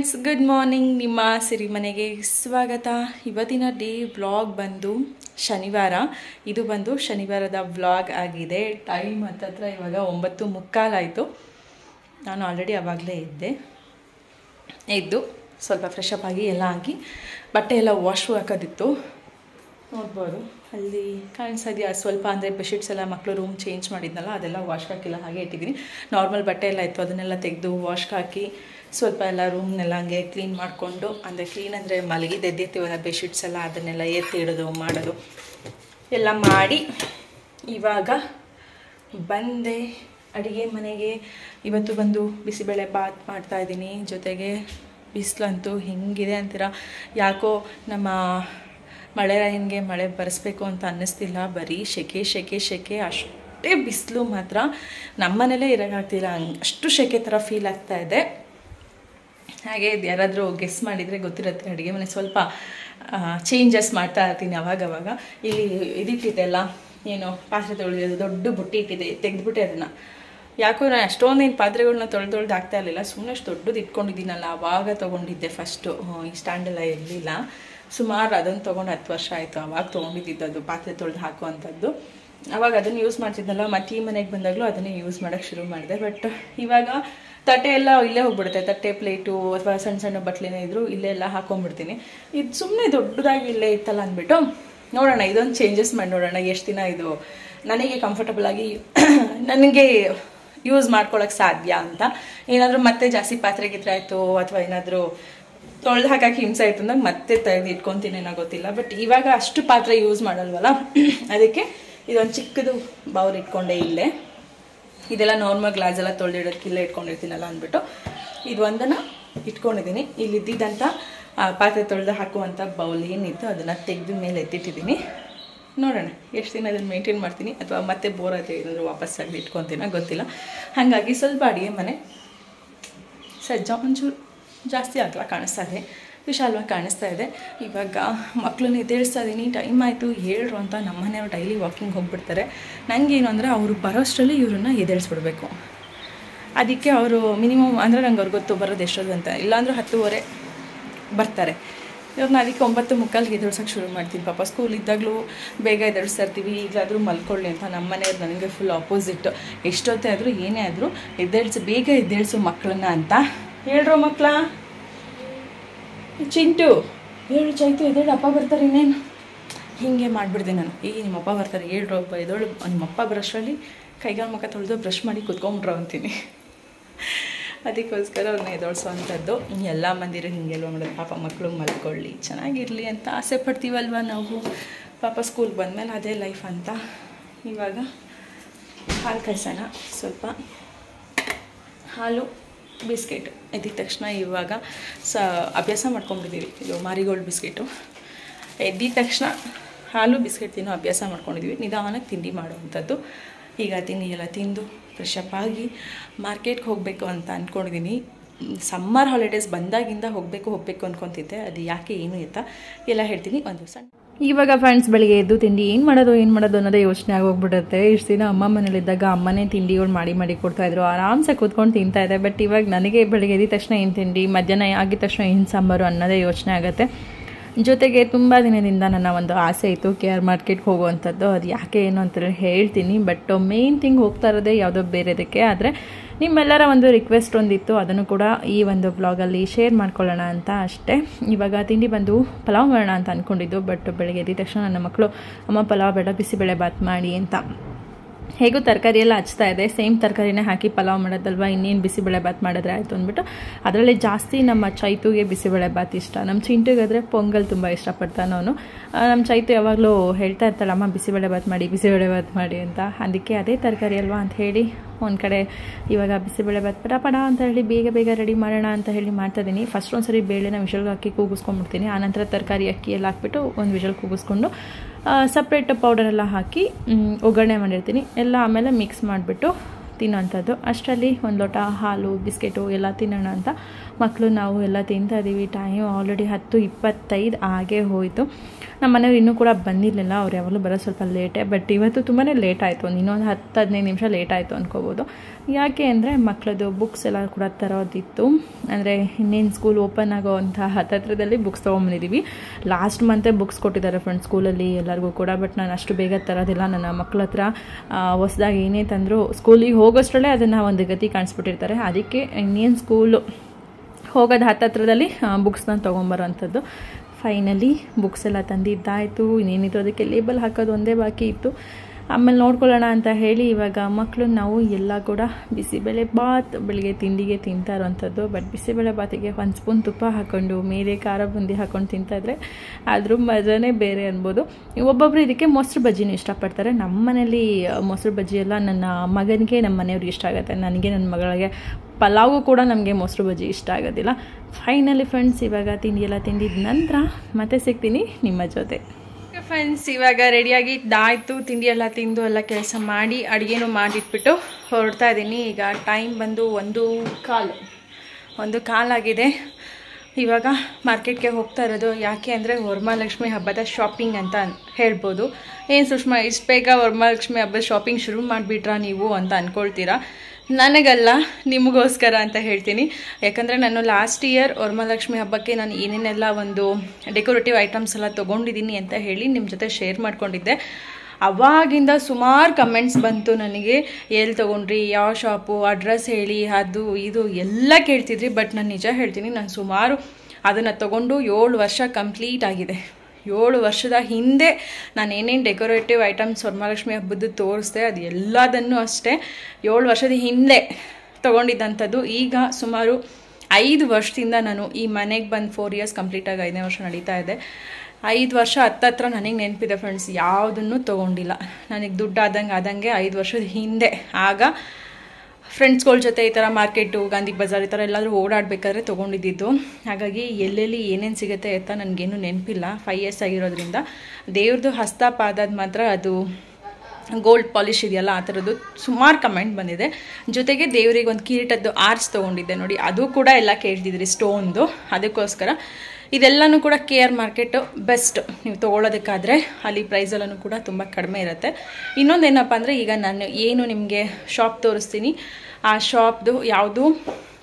Friends good morning ನಿಮ್ಮ ಸಿರಿಮನೆಗೆ ಸ್ವಾಗತ. ಇವತ್ತಿನ ಡೇ ವ್ಲಾಗ್ ಬಂದು ಶನಿವಾರ. ಇದು ಬಂದು ಶನಿವಾರದ ವ್ಲಾಗ್ ಆಗಿದೆ. ಟೈಮ್ ಹತ್ತತ್ರ ಇವಾಗ ಒಂಬತ್ತು ಮುಕ್ಕಾಲಾಯಿತು ನಾನು ಆಲ್ರೆಡಿ ಆವಾಗಲೇ ಇದ್ದೆ ಎದ್ದು ಸ್ವಲ್ಪ ಫ್ರೆಶ್ ಅಪ್ ಆಗಿ ಎಲ್ಲ ಹಾಕಿ ಬಟ್ಟೆ ಎಲ್ಲ ವಾಶ್ ಹಾಕೋದಿತ್ತು. ನೋಡ್ಬೋದು. ಅಲ್ಲಿ ಕಾಣಿಸ್ತಾ ಇದೆಯಾ? ಸ್ವಲ್ಪ ಅಂದರೆ ಬೆಡ್ಶೀಟ್ಸ್ ಎಲ್ಲ ಮಕ್ಕಳು ರೂಮ್ ಚೇಂಜ್ ಮಾಡಿದ್ನಲ್ಲ, ಅದೆಲ್ಲ ವಾಶ್ ಹಾಕಿಲ್ಲ ಹಾಗೆ ಇಟ್ಟಿದ್ದೀನಿ. ನಾರ್ಮಲ್ ಬಟ್ಟೆ ಎಲ್ಲ ಇತ್ತು, ಅದನ್ನೆಲ್ಲ ತೆಗೆದು ವಾಶ್ಗೆ ಹಾಕಿ ಸ್ವಲ್ಪ ಎಲ್ಲ ರೂಮ್ನೆಲ್ಲ ಹಂಗೆ ಕ್ಲೀನ್ ಮಾಡಿಕೊಂಡು, ಅಂದರೆ ಕ್ಲೀನ್ ಅಂದರೆ ಮಲಗಿದ್ದು ಎದ್ದಿರ್ತೀವಲ್ಲ ಬೆಡ್ಶೀಟ್ಸ್ ಎಲ್ಲ, ಅದನ್ನೆಲ್ಲ ಎತ್ತಿ ಇಡೋದು, ಮಾಡೋದು. ಎಲ್ಲ ಮಾಡಿ ಇವಾಗ ಬಂದೆ ಅಡುಗೆ ಮನೆಗೆ. ಇವತ್ತು ಬಂದು ಬಿಸಿಬೇಳೆ ಬಾತ್ ಮಾಡ್ತಾಯಿದ್ದೀನಿ ಜೊತೆಗೆ ಬಿಸಿಲಂತೂ ಹೆಂಗಿದೆ ಅಂತೀರ? ಯಾಕೋ ನಮ್ಮ ಮಳೆ ರಾಯನಿಗೆ ಮಳೆ ಬರೆಸ್ಬೇಕು ಅಂತ ಅನ್ನಿಸ್ತಿಲ್ಲ. ಬರೀ ಸೆಕೆ ಸೆಕೆ ಸೆಕೆ ಅಷ್ಟೇ ಬಿಸಿಲು ಮಾತ್ರ. ನಮ್ಮನೇಲೇ ಇರೋಕ್ಕಾಗ್ತಿಲ್ಲ. ಅಷ್ಟು ಸೆಕೆ ಥರ ಫೀಲ್ ಆಗ್ತಾ ಇದೆ. ಹಾಗೆ ಯಾರಾದರೂ ಗೆಸ್ ಮಾಡಿದರೆ ಗೊತ್ತಿರುತ್ತೆ ಅಡುಗೆ ಮನೆ ಸ್ವಲ್ಪ ಚೇಂಜಸ್ ಮಾಡ್ತಾ ಇರ್ತೀನಿ ಅವಾಗವಾಗ. ಇಲ್ಲಿ ಇದಿಟ್ಟಿದ್ದೆಲ್ಲ ಏನು ಪಾತ್ರೆ ತೊಳೆಯೋದು ದೊಡ್ಡ ಬುಟ್ಟಿ ಇಟ್ಟಿದೆ, ತೆಗೆದುಬಿಟ್ಟೆ ಅದನ್ನು. ಯಾಕೋ ನಾನು ಅಷ್ಟೊಂದೇನು ಪಾತ್ರೆಗಳನ್ನ ತೊಳೆದು ತೊಳೆದು ಆಗ್ತಾ ಇರಲಿಲ್ಲ ಸುಮ್ಮನೆ ಅಷ್ಟು ದೊಡ್ಡದು ಇಟ್ಕೊಂಡಿದ್ದೀನಲ್ಲ ಆವಾಗ ತೊಗೊಂಡಿದ್ದೆ ಫಸ್ಟು ಈ ಸ್ಟ್ಯಾಂಡೆಲ್ಲ ಇರಲಿಲ್ಲ. ಸುಮಾರು ಅದನ್ನು ತೊಗೊಂಡು ಹತ್ತು ವರ್ಷ ಆಯಿತು, ಅವಾಗ ತೊಗೊಂಡಿದ್ದು ಅದು, ಪಾತ್ರೆ ತೊಳೆದು ಹಾಕುವಂಥದ್ದು ಅವಾಗ ಅದನ್ನು ಯೂಸ್ ಮಾಡ್ತಿದ್ದಲ್ಲ ಮತ್ತೆ ಈ ಮನೆಗೆ ಬಂದಾಗಲೂ ಅದನ್ನೇ ಯೂಸ್ ಮಾಡೋಕ್ಕೆ ಶುರು ಮಾಡಿದೆ. ಬಟ್ ಇವಾಗ ತಟ್ಟೆ ಎಲ್ಲ ಇಲ್ಲೇ ಹೋಗ್ಬಿಡುತ್ತೆ. ತಟ್ಟೆ ಪ್ಲೇಟು ಅಥವಾ ಸಣ್ಣ ಸಣ್ಣ ಬಟ್ಲೇನೇ ಇದ್ದರೂ ಇಲ್ಲೇ ಎಲ್ಲ ಹಾಕೊಂಡ್ಬಿಡ್ತೀನಿ ಇದು ಸುಮ್ಮನೆ ದೊಡ್ಡದಾಗಿ ಇಲ್ಲೇ ಇತ್ತಲ್ಲ ಅಂದ್ಬಿಟ್ಟು ನೋಡೋಣ, ಇದೊಂದು ಚೇಂಜಸ್ ಮಾಡಿ ನೋಡೋಣ, ಎಷ್ಟು ದಿನ ಇದು ನನಗೆ ಕಂಫರ್ಟಬಲ್ ಆಗಿ ನನಗೆ ಯೂಸ್ ಮಾಡ್ಕೊಳಕ್ಕೆ ಸಾಧ್ಯ ಅಂತ. ಏನಾದರೂ ಮತ್ತೆ ಜಾಸ್ತಿ ಪಾತ್ರೆ ಗಿತ್ರೆ ಆಯಿತು ಅಥವಾ ಏನಾದರೂ ತೊಳೆದು ಹಾಕಕ್ಕೆ ಹಿಂಸೆ ಆಯಿತು ಅಂದಾಗ ಮತ್ತೆ ತೆಗೆದು ಇಟ್ಕೊತೀನಿ ಏನೋ ಗೊತ್ತಿಲ್ಲ. ಬಟ್ ಇವಾಗ ಅಷ್ಟು ಪಾತ್ರೆ ಯೂಸ್ ಮಾಡಲ್ವಲ್ಲ? ಅದಕ್ಕೆ ಇದೊಂದು ಚಿಕ್ಕದು ಬೌಲ್ ಇಟ್ಕೊಂಡೆ ಇಲ್ಲೇ. ಇದೆಲ್ಲ ನಾರ್ಮಲ್ ಗ್ಲಾಸ್ ಎಲ್ಲ ತೊಳೆದಿಡೋದಕ್ಕಿಲ್ಲ ಇಟ್ಕೊಂಡಿರ್ತೀನಲ್ಲ ಅಂದ್ಬಿಟ್ಟು ಇದು ಒಂದನ್ನು ಇಟ್ಕೊಂಡಿದ್ದೀನಿ. ಇಲ್ಲಿ ಇದ್ದಿದ್ದಂಥ ಪಾತ್ರೆ ತೊಳೆದು ಹಾಕುವಂಥ ಬೌಲ್ ಏನಿತ್ತು ಅದನ್ನು ತೆಗೆದು ಮೇಲೆ ಎತ್ತಿಟ್ಟಿದ್ದೀನಿ. ನೋಡೋಣ, ಎಷ್ಟು ದಿನ ಅದನ್ನು ಮೇಂಟೈನ್ ಮಾಡ್ತೀನಿ ಅಥವಾ ಮತ್ತೆ ಬೋರ್ ಆಯ್ತು ಏನಾದರೂ ವಾಪಸ್ ತೆಗೆದು ಇಟ್ಕೊತೀನ ಗೊತ್ತಿಲ್ಲ. ಹಾಗಾಗಿ ಸ್ವಲ್ಪ ಅಡುಗೆ ಮನೆ ಸಜ್ಜ ಒಂಚೂರು ಜಾಸ್ತಿ ಆಗಲ್ಲ ಕಾಣಿಸ್ತಾ ಇದೆ. ವಿಶಾಲವಾಗಿ ಕಾಣಿಸ್ತಾ ಇದೆ. ಇವಾಗ ಮಕ್ಕಳನ್ನ ಎದ್ದೇಳಿಸ್ತಾ ಇದ್ದೀನಿ ಟೈಮ್ ಆಯಿತು. ಹೇಳ್ರು ಅಂತ ನಮ್ಮ ಮನೆಯವ್ರು ಡೈಲಿ ವಾಕಿಂಗ್ ಹೋಗ್ಬಿಡ್ತಾರೆ. ನನಗೇನು ಅಂದರೆ ಅವರು ಬರೋಷ್ಟರಲ್ಲಿ ಇವ್ರನ್ನ ಎದ್ದೇಳಿಸ್ಬಿಡ್ಬೇಕು. ಅದಕ್ಕೆ ಅವರು ಮಿನಿಮಮ್ ಅಂದರೆ ನಂಗೆ ಅವ್ರಿಗೆ ಗೊತ್ತು ಬರೋದು ಎಷ್ಟೊಂದು ಅಂತ. ಇಲ್ಲಾಂದ್ರೆ ಹತ್ತುವರೆ ಬರ್ತಾರೆ. ಇವ್ರನ್ನ ಅದಕ್ಕೆ ಒಂಬತ್ತು ಮುಕ್ಕಾಲಿಗೆ ಎದ್ದೇಳ್ಸೋಕೆ ಶುರು ಮಾಡ್ತೀನಿ. ಪಾಪ ಸ್ಕೂಲ್ ಇದ್ದಾಗಲೂ ಬೇಗ ಎದ್ದೇಳಿಸ್ತಾ ಇರ್ತೀವಿ. ಈಗಲಾದರೂ ಮಲ್ಕೊಳ್ಳಿ ಅಂತ ನಮ್ಮ ಮನೆಯವ್ರು ನನಗೆ ಫುಲ್ ಆಪೋಸಿಟ್ ಎಷ್ಟೊತ್ತೇ ಆದರೂ ಏನೇ ಆದರೂ ಎದ್ದೇಳ್ಸು, ಬೇಗ ಎದ್ದೇಳಿಸು ಮಕ್ಕಳನ್ನ ಅಂತ. ಹೇಳ್ರೋ ಮಕ್ಕಳ ಚಿಂಟು. ಹೇಳು ಚೈತು ಎದ್ದೇಳು ಅಪ್ಪ ಬರ್ತಾರೆ ಇನ್ನೇನು? ಹೀಗೆ ಮಾಡಿಬಿಡ್ದೆ ನಾನು. ಈ ನಿಮ್ಮಪ್ಪ ಬರ್ತಾರೆ ಹೇಳ್ರು ಒಬ್ಬ ಎದೋಳು ನಿಮ್ಮಪ್ಪ ಬ್ರಷಲ್ಲಿ ಕೈಗಾಲು ಮುಖ ತೊಳೆದು ಬ್ರಷ್ ಮಾಡಿ ಕುತ್ಕೊಂಬಿಟ್ರು ಅಂತೀನಿ. ಅದಕ್ಕೋಸ್ಕರ ಅವ್ರನ್ನ ಎದೋಳಿಸುವಂಥದ್ದು ಎಲ್ಲ ಮಂದಿರ ಹಿಂಗೆಲ್ವ ಮಾಡೋದು ಪಾಪ ಮಕ್ಕಳು ಮಲ್ಕೊಳ್ಳಿ ಚೆನ್ನಾಗಿರಲಿ ಅಂತ ಆಸೆ ಪಡ್ತೀವಲ್ವ ನಾವು? ಪಾಪ ಸ್ಕೂಲ್ ಬಂದಮೇಲೆ ಅದೇ ಲೈಫ್ ಅಂತ. ಇವಾಗ ಹಾಲು ಕಳ್ಸೋಣ ಸ್ವಲ್ಪ ಹಾಲು. ಬಿಸ್ಕೆಟ್ ಎದ್ದಿದ ತಕ್ಷಣ ಇವಾಗ ಸ ಅಭ್ಯಾಸ ಮಾಡ್ಕೊಂಡಿದ್ದೀವಿ. ಇದು ಮಾರಿಗೋಲ್ಡ್ ಬಿಸ್ಕೆಟು. ಎದ್ದಿದ ತಕ್ಷಣ ಹಾಲು ಬಿಸ್ಕೆಟ್ ತಿನ್ನೋ ಅಭ್ಯಾಸ ಮಾಡ್ಕೊಂಡಿದ್ದೀವಿ. ನಿಧಾನಕ್ಕೆ ತಿಂಡಿ ಮಾಡುವಂಥದ್ದು. ಈಗ ತಿಂಡಿ ಎಲ್ಲ ತಿಂದು ಫ್ರೆಶ್ ಅಪ್ ಆಗಿ ಮಾರ್ಕೆಟ್ಗೆ ಹೋಗಬೇಕು ಅಂತ ಅಂದ್ಕೊಂಡಿದ್ದೀನಿ ಸಮ್ಮರ್ ಹಾಲಿಡೇಸ್ ಬಂದಾಗಿಂದ ಹೋಗಬೇಕು ಹೋಗಬೇಕು ಅಂದ್ಕೊತಿದ್ದೆ ಅದು ಯಾಕೆ ಏನು ಇತ್ತ ಎಲ್ಲ ಹೇಳ್ತೀನಿ. ಒಂದು ಸಣ್ಣ ಇವಾಗ ಫ್ರೆಂಡ್ಸ್ ಬೆಳಿಗ್ಗೆ ಎದ್ದು ತಿಂಡಿ ಏನು ಮಾಡೋದು ಏನು ಮಾಡೋದು ಅನ್ನೋದೇ ಯೋಚನೆ ಆಗೋಗ್ಬಿಡುತ್ತೆ. ಇಷ್ಟು ದಿನ ಅಮ್ಮ ಮನೇಲಿದ್ದಾಗ ಅಮ್ಮನೇ ತಿಂಡಿಗಳು ಮಾಡಿ ಮಾಡಿ ಕೊಡ್ತಾಯಿದ್ರು ಆರಾಮ್ಸೆ ಕೂತ್ಕೊಂಡು ತಿಂತಾ ಇದೆ ಬಟ್ ಇವಾಗ ನನಗೆ ಬೆಳಿಗ್ಗೆ ಎದ್ದ ತಕ್ಷಣ ಏನು ತಿಂಡಿ, ಮಧ್ಯಾಹ್ನ ಆಗಿದ ತಕ್ಷಣ ಏನು ಸಾಂಬಾರು ಅನ್ನೋದೇ ಯೋಚನೆ ಆಗುತ್ತೆ. ಜೊತೆಗೆ ತುಂಬ ದಿನದಿಂದ ನನ್ನ ಒಂದು ಆಸೆ ಇತ್ತು ಕೆ ಆರ್ ಮಾರ್ಕೆಟ್ಗೆ ಹೋಗುವಂಥದ್ದು. ಅದು ಯಾಕೆ ಏನು ಅಂತೇಳಿ ಹೇಳ್ತೀನಿ ಬಟ್ ಮೇನ್ ಥಿಂಗ್ ಹೋಗ್ತಾ ಇರೋದೇ ಯಾವುದೋ ಬೇರೆದಕ್ಕೆ. ಆದರೆ ನಿಮ್ಮೆಲ್ಲರ ಒಂದು ರಿಕ್ವೆಸ್ಟ್ ಒಂದಿತ್ತು, ಅದನ್ನು ಕೂಡ ಈ ಒಂದು ಬ್ಲಾಗಲ್ಲಿ ಶೇರ್ ಮಾಡ್ಕೊಳ್ಳೋಣ ಅಂತ ಅಷ್ಟೇ. ಇವಾಗ ತಿಂಡಿ ಬಂದು ಪಲಾವ್ ಮಾಡೋಣ ಅಂತ ಅಂದ್ಕೊಂಡಿದ್ದು ಬಟ್ ಬೆಳಗ್ಗೆ ಎದ್ದ ತಕ್ಷಣ ನನ್ನ ಮಕ್ಕಳು, ಅಮ್ಮ, ಪಲಾವ್ ಬೇಡ, ಬಿಸಿಬೇಳೆ ಬಾತ್ ಮಾಡಿ ಅಂತ. ಹೇಗೂ ತರಕಾರಿ ಎಲ್ಲ ಹಚ್ತಾ ಇದೆ. ಸೇಮ್ ತರಕಾರಿನೇ ಹಾಕಿ ಪಲಾವ್ ಮಾಡೋದಲ್ವ? ಇನ್ನೇನು ಬಿಸಿಬೇಳೆ ಬಾತ್ ಮಾಡಿದ್ರೆ ಆಯಿತು ಅಂದ್ಬಿಟ್ಟು ಅದರಲ್ಲಿ ಜಾಸ್ತಿ ನಮ್ಮ ಚೈತುಗೆ ಬಿಸಿಬೇಳೆ ಬಾತ್ ಇಷ್ಟ. ನಮ್ಮ ಚಿಂಟುಗಾದರೆ ಪೊಂಗಲ್ ತುಂಬ ಇಷ್ಟಪಡ್ತಾನೆ ಅವನು. ನಮ್ಮ ಚೈತು ಯಾವಾಗಲೂ ಹೇಳ್ತಾ ಬಿಸಿಬೇಳೆ ಬಾತ್ ಮಾಡಿ, ಬಿಸಿಬೇಳೆ ಬಾತ್ ಮಾಡಿ ಅಂತ. ಅದಕ್ಕೆ ಅದೇ ತರಕಾರಿ ಅಲ್ವಾ ಅಂತ ಹೇಳಿ ಒಂದು ಕಡೆ ಇವಾಗ ಬಿಸಿಬೇಳೆ ಬಾತ್ ಪಟ ಪಡ ಅಂತ ಹೇಳಿ ಬೇಗ ಬೇಗ ರೆಡಿ ಮಾಡೋಣ ಅಂತ ಹೇಳಿ ಮಾಡ್ತಾಯಿದ್ದೀನಿ ಫಸ್ಟ್ ಒಂದು ಸರಿ ಬೇಳೆನ ವಿಷಲ್ಗೆ ಹಾಕಿ ಕೂಗಿಸ್ಕೊಂಡ್ಬಿಡ್ತೀನಿ. ಆನಂತರ ತರಕಾರಿ ಅಕ್ಕಿ ಎಲ್ಲ ಹಾಕ್ಬಿಟ್ಟು ಒಂದು ವಿಷಲ್ ಕೂಗಿಸ್ಕೊಂಡು ಸಪ್ರೇಟ್ ಪೌಡರೆಲ್ಲ ಹಾಕಿ ಒಗ್ಗರಣೆ ಮಾಡಿರ್ತೀನಿ. ಎಲ್ಲ ಆಮೇಲೆ ಮಿಕ್ಸ್ ಮಾಡಿಬಿಟ್ಟು ತಿನ್ನೋಂಥದ್ದು. ಅಷ್ಟರಲ್ಲಿ ಒಂದು ಲೋಟ ಹಾಲು, ಬಿಸ್ಕೆಟು ಎಲ್ಲ ತಿನ್ನೋಣ ಅಂತ ಮಕ್ಕಳು ನಾವು ಎಲ್ಲ ತಿಂತಾ ಇದ್ದೀವಿ ಟೈಮ್ ಆಲ್ರೆಡಿ ಹತ್ತು ಇಪ್ಪತ್ತೈದು ಹಾಗೆ ಹೋಯಿತು. ನಮ್ಮ ಮನೆಯವ್ರು ಇನ್ನೂ ಕೂಡ ಬಂದಿರಲಿಲ್ಲ. ಅವ್ರು ಯಾವಾಗಲೂ ಬರೋ ಸ್ವಲ್ಪ ಲೇಟೇ ಬಟ್ ಇವತ್ತು ತುಂಬಾ ಲೇಟ್ ಆಯಿತು. ಒಂದು ಇನ್ನೊಂದು ಹತ್ತು ಹದಿನೈದು ನಿಮಿಷ ಲೇಟ್ ಆಯಿತು ಅನ್ಕೋಬೋದು. ಯಾಕೆ ಅಂದರೆ ಮಕ್ಕಳದು ಬುಕ್ಸ್ ಎಲ್ಲ ಕೂಡ ತರೋದಿತ್ತು. ಅಂದರೆ ಇನ್ನೇನು ಸ್ಕೂಲ್ ಓಪನ್ ಆಗೋವಂಥ ಹತ್ತತ್ರದಲ್ಲಿ ಬುಕ್ಸ್ ತೊಗೊಂಬಂದಿದ್ದೀವಿ ಲಾಸ್ಟ್ ಮಂತೇ ಬುಕ್ಸ್ ಕೊಟ್ಟಿದ್ದಾರೆ ಫ್ರೆಂಡ್ಸ್ ಸ್ಕೂಲಲ್ಲಿ ಎಲ್ಲರಿಗೂ ಕೂಡ. ಬಟ್ ನಾನು ಅಷ್ಟು ಬೇಗ ತರೋದಿಲ್ಲ. ನನ್ನ ಮಕ್ಕಳ ಹತ್ರ ಹೊಸ್ದಾಗಿ ಏನೇ ತಂದರೂ ಸ್ಕೂಲಿಗೆ ಹೋಗೋಷ್ಟರಲ್ಲೇ ಅದನ್ನು ಒಂದು ಗತಿ ಕಾಣಿಸ್ಬಿಟ್ಟಿರ್ತಾರೆ. ಅದಕ್ಕೆ ಇನ್ನೇನು ಸ್ಕೂಲು ಹೋಗೋದು ಹತ್ತತ್ರದಲ್ಲಿ ಬುಕ್ಸ್ನ ತೊಗೊಂಬರೋವಂಥದ್ದು. ಫೈನಲಿ ಬುಕ್ಸ್ ಎಲ್ಲ ತಂದಿದ್ದಾಯಿತು. ಇನ್ನೇನಿತ್ತು ಅದಕ್ಕೆ ಲೇಬಲ್ ಹಾಕೋದು ಒಂದೇ ಬಾಕಿ ಇತ್ತು. ಆಮೇಲೆ ನೋಡ್ಕೊಳ್ಳೋಣ ಅಂತ ಹೇಳಿ ಇವಾಗ ಮಕ್ಕಳು ನಾವು ಎಲ್ಲ ಕೂಡ ಬಿಸಿಬೇಳೆ ಬಾತ್, ಬೆಳಿಗ್ಗೆ ತಿಂಡಿಗೆ ತಿಂತಾ ಇರೋವಂಥದ್ದು. ಬಟ್ ಬಿಸಿಬೇಳೆ ಬಾತಿಗೆ ಒಂದು ಸ್ಪೂನ್ ತುಪ್ಪ ಹಾಕ್ಕೊಂಡು ಮೇಲೆ ಖಾರ ಬುಂದಿ ಹಾಕ್ಕೊಂಡು ತಿಂತಾಯಿದ್ರೆ ಅದ್ರ ಮಜಾನೇ ಬೇರೆ ಅನ್ಬೋದು. ಒಬ್ಬೊಬ್ಬರು ಇದಕ್ಕೆ ಮೊಸರು ಬಜ್ಜಿನೂ ಇಷ್ಟಪಡ್ತಾರೆ. ನಮ್ಮ ಮನೇಲಿ ಮೊಸರು ಬಜ್ಜಿ ಎಲ್ಲ ನನ್ನ ಮಗನಿಗೆ ನಮ್ಮ ಮನೆಯವ್ರಿಗೆ ಇಷ್ಟ ಆಗುತ್ತೆ. ನನಗೆ, ನನ್ನ ಮಗಳಿಗೆ ಪಲಾವು ಕೂಡ ನಮಗೆ ಮೊಸರು ಬಜ್ಜಿ ಇಷ್ಟ ಆಗೋದಿಲ್ಲ. ಫೈನಲಿ ಫ್ರೆಂಡ್ಸ್ ಇವಾಗ ತಿಂಡಿಯೆಲ್ಲ ತಿಂದಿದ ನಂತರ ಮತ್ತೆ ಸಿಗ್ತೀನಿ ನಿಮ್ಮ ಜೊತೆ. ಫ್ರೆಂಡ್ಸ್ ಇವಾಗ ರೆಡಿಯಾಗಿ ಇದ್ದಾಯಿತು. ತಿಂಡಿ ಎಲ್ಲ ತಿಂದು ಎಲ್ಲ ಕೆಲಸ ಮಾಡಿ ಅಡುಗೆನೂ ಮಾಡಿಟ್ಬಿಟ್ಟು ಹೊರಡ್ತಾ ಇದ್ದೀನಿ. ಈಗ ಟೈಮ್ ಬಂದು ಒಂದು ಕಾಲು. ಒಂದು ಕಾಲಾಗಿದೆ ಇವಾಗ ಮಾರ್ಕೆಟ್ಗೆ ಹೋಗ್ತಾ ಇರೋದು. ಯಾಕೆ ಅಂದರೆ ವರಮಹಾಲಕ್ಷ್ಮಿ ಹಬ್ಬದ ಶಾಪಿಂಗ್ ಅಂತ ಹೇಳ್ಬೋದು. ಏನು ಸುಷ್ಮಾ, ಇಷ್ಟು ಬೇಗ ವರಮಹಾಲಕ್ಷ್ಮಿ ಹಬ್ಬದ ಶಾಪಿಂಗ್ ಶುರು ಮಾಡಿಬಿಟ್ರಾ ನೀವು ಅಂತ ಅಂದ್ಕೊಳ್ತೀರಾ ನನಗಲ್ಲ, ನಿಮಗೋಸ್ಕರ ಅಂತ ಹೇಳ್ತೀನಿ. ಯಾಕಂದರೆ ನಾನು ಲಾಸ್ಟ್ ಇಯರ್ ವರಮಹಾಲಕ್ಷ್ಮಿ ಹಬ್ಬಕ್ಕೆ ನಾನು ಏನೇನೆಲ್ಲ ಒಂದು ಡೆಕೋರೇಟಿವ್ ಐಟಮ್ಸ್ ಎಲ್ಲ ತೊಗೊಂಡಿದ್ದೀನಿ ಅಂತ ಹೇಳಿ ನಿಮ್ಮ ಜೊತೆ ಶೇರ್ ಮಾಡ್ಕೊಂಡಿದ್ದೆ. ಅವಾಗಿಂದ ಸುಮಾರು ಕಮೆಂಟ್ಸ್ ಬಂತು ನನಗೆ. ಎಲ್ಲಿ ತೊಗೊಂಡ್ರಿ, ಯಾವ ಶಾಪು ಅಡ್ರೆಸ್ ಹೇಳಿ, ಅದು, ಇದು ಎಲ್ಲ ಕೇಳ್ತಿದ್ರಿ ಬಟ್ ನಾನು ನಿಜ ಹೇಳ್ತೀನಿ, ನಾನು ಸುಮಾರು ಅದನ್ನು ತೊಗೊಂಡು ಏಳು ವರ್ಷ ಕಂಪ್ಲೀಟ್ ಆಗಿದೆ. ಏಳು ವರ್ಷದ ಹಿಂದೆ ನಾನು ಏನೇನು ಡೆಕೋರೇಟಿವ್ ಐಟಮ್ಸ್ ವರಮಹಾಲಕ್ಷ್ಮಿ ಹಬ್ಬದ್ದು ತೋರಿಸ್ದೆ, ಅದು ಎಲ್ಲದನ್ನು ಅಷ್ಟೇ. ಏಳು ವರ್ಷದ ಹಿಂದೆ ತೊಗೊಂಡಿದ್ದಂಥದ್ದು. ಈಗ ಸುಮಾರು ಐದು ವರ್ಷದಿಂದ ನಾನು ಈ ಮನೆಗೆ ಬಂದು ಫೋರ್ ಇಯರ್ಸ್ ಕಂಪ್ಲೀಟಾಗಿ ಐದನೇ ವರ್ಷ ನಡೀತಾ ಇದೆ. ಐದು ವರ್ಷ ಹತ್ತತ್ರ ನನಗೆ ನೆನಪಿದೆ ಫ್ರೆಂಡ್ಸ್ ಯಾವುದನ್ನು ತೊಗೊಂಡಿಲ್ಲ. ನನಗೆ ದುಡ್ಡು ಆದಂಗೆ ಆದಂಗೆ ಐದು ವರ್ಷದ ಹಿಂದೆ. ಆಗ ಫ್ರೆಂಡ್ಸ್ಗಳ ಜೊತೆ ಈ ಥರ ಮಾರ್ಕೆಟು ಗಾಂಧಿ ಬಜಾರ್ ಈ ಥರ ಎಲ್ಲಾದರೂ ಓಡಾಡಬೇಕಾದ್ರೆ ತೊಗೊಂಡಿದ್ದು. ಹಾಗಾಗಿ ಎಲ್ಲೆಲ್ಲಿ ಏನೇನು ಸಿಗುತ್ತೆ ಅಂತ ನನಗೇನು ನೆನಪಿಲ್ಲ. ಫೈವ್ ಇಯರ್ಸ್ ಆಗಿರೋದ್ರಿಂದ ದೇವ್ರದ್ದು ಹಸ್ತಪಾದದ ಮಾತ್ರ ಅದು ಗೋಲ್ಡ್ ಪಾಲಿಷ್ ಇದೆಯಲ್ಲ, ಆ ಥರದ್ದು ಸುಮಾರು ಕಮೆಂಟ್ ಬಂದಿದೆ. ಜೊತೆಗೆ ದೇವರಿಗೆ ಒಂದು ಕಿರೀಟದ್ದು ಆರ್ಸ್ ತೊಗೊಂಡಿದ್ದೆ ನೋಡಿ, ಅದು ಕೂಡ ಎಲ್ಲ ಕೇಳ್ತಿದ್ರಿ ಸ್ಟೋನ್ದು ಅದಕ್ಕೋಸ್ಕರ ಇದೆಲ್ಲನೂ ಕೂಡ ಕೆ ಆರ್ ಮಾರ್ಕೆಟು ಬೆಸ್ಟ್ ನೀವು ತೊಗೊಳೋದಕ್ಕಾದರೆ ಅಲ್ಲಿ ಪ್ರೈಸಲ್ಲೂ ಕೂಡ ತುಂಬ ಕಡಿಮೆ ಇರುತ್ತೆ. ಇನ್ನೊಂದೇನಪ್ಪ ಅಂದರೆ ಈಗ ನಾನು ಏನು ನಿಮಗೆ ಶಾಪ್ ತೋರಿಸ್ತೀನಿ. ಆ ಶಾಪ್ದು ಯಾವುದು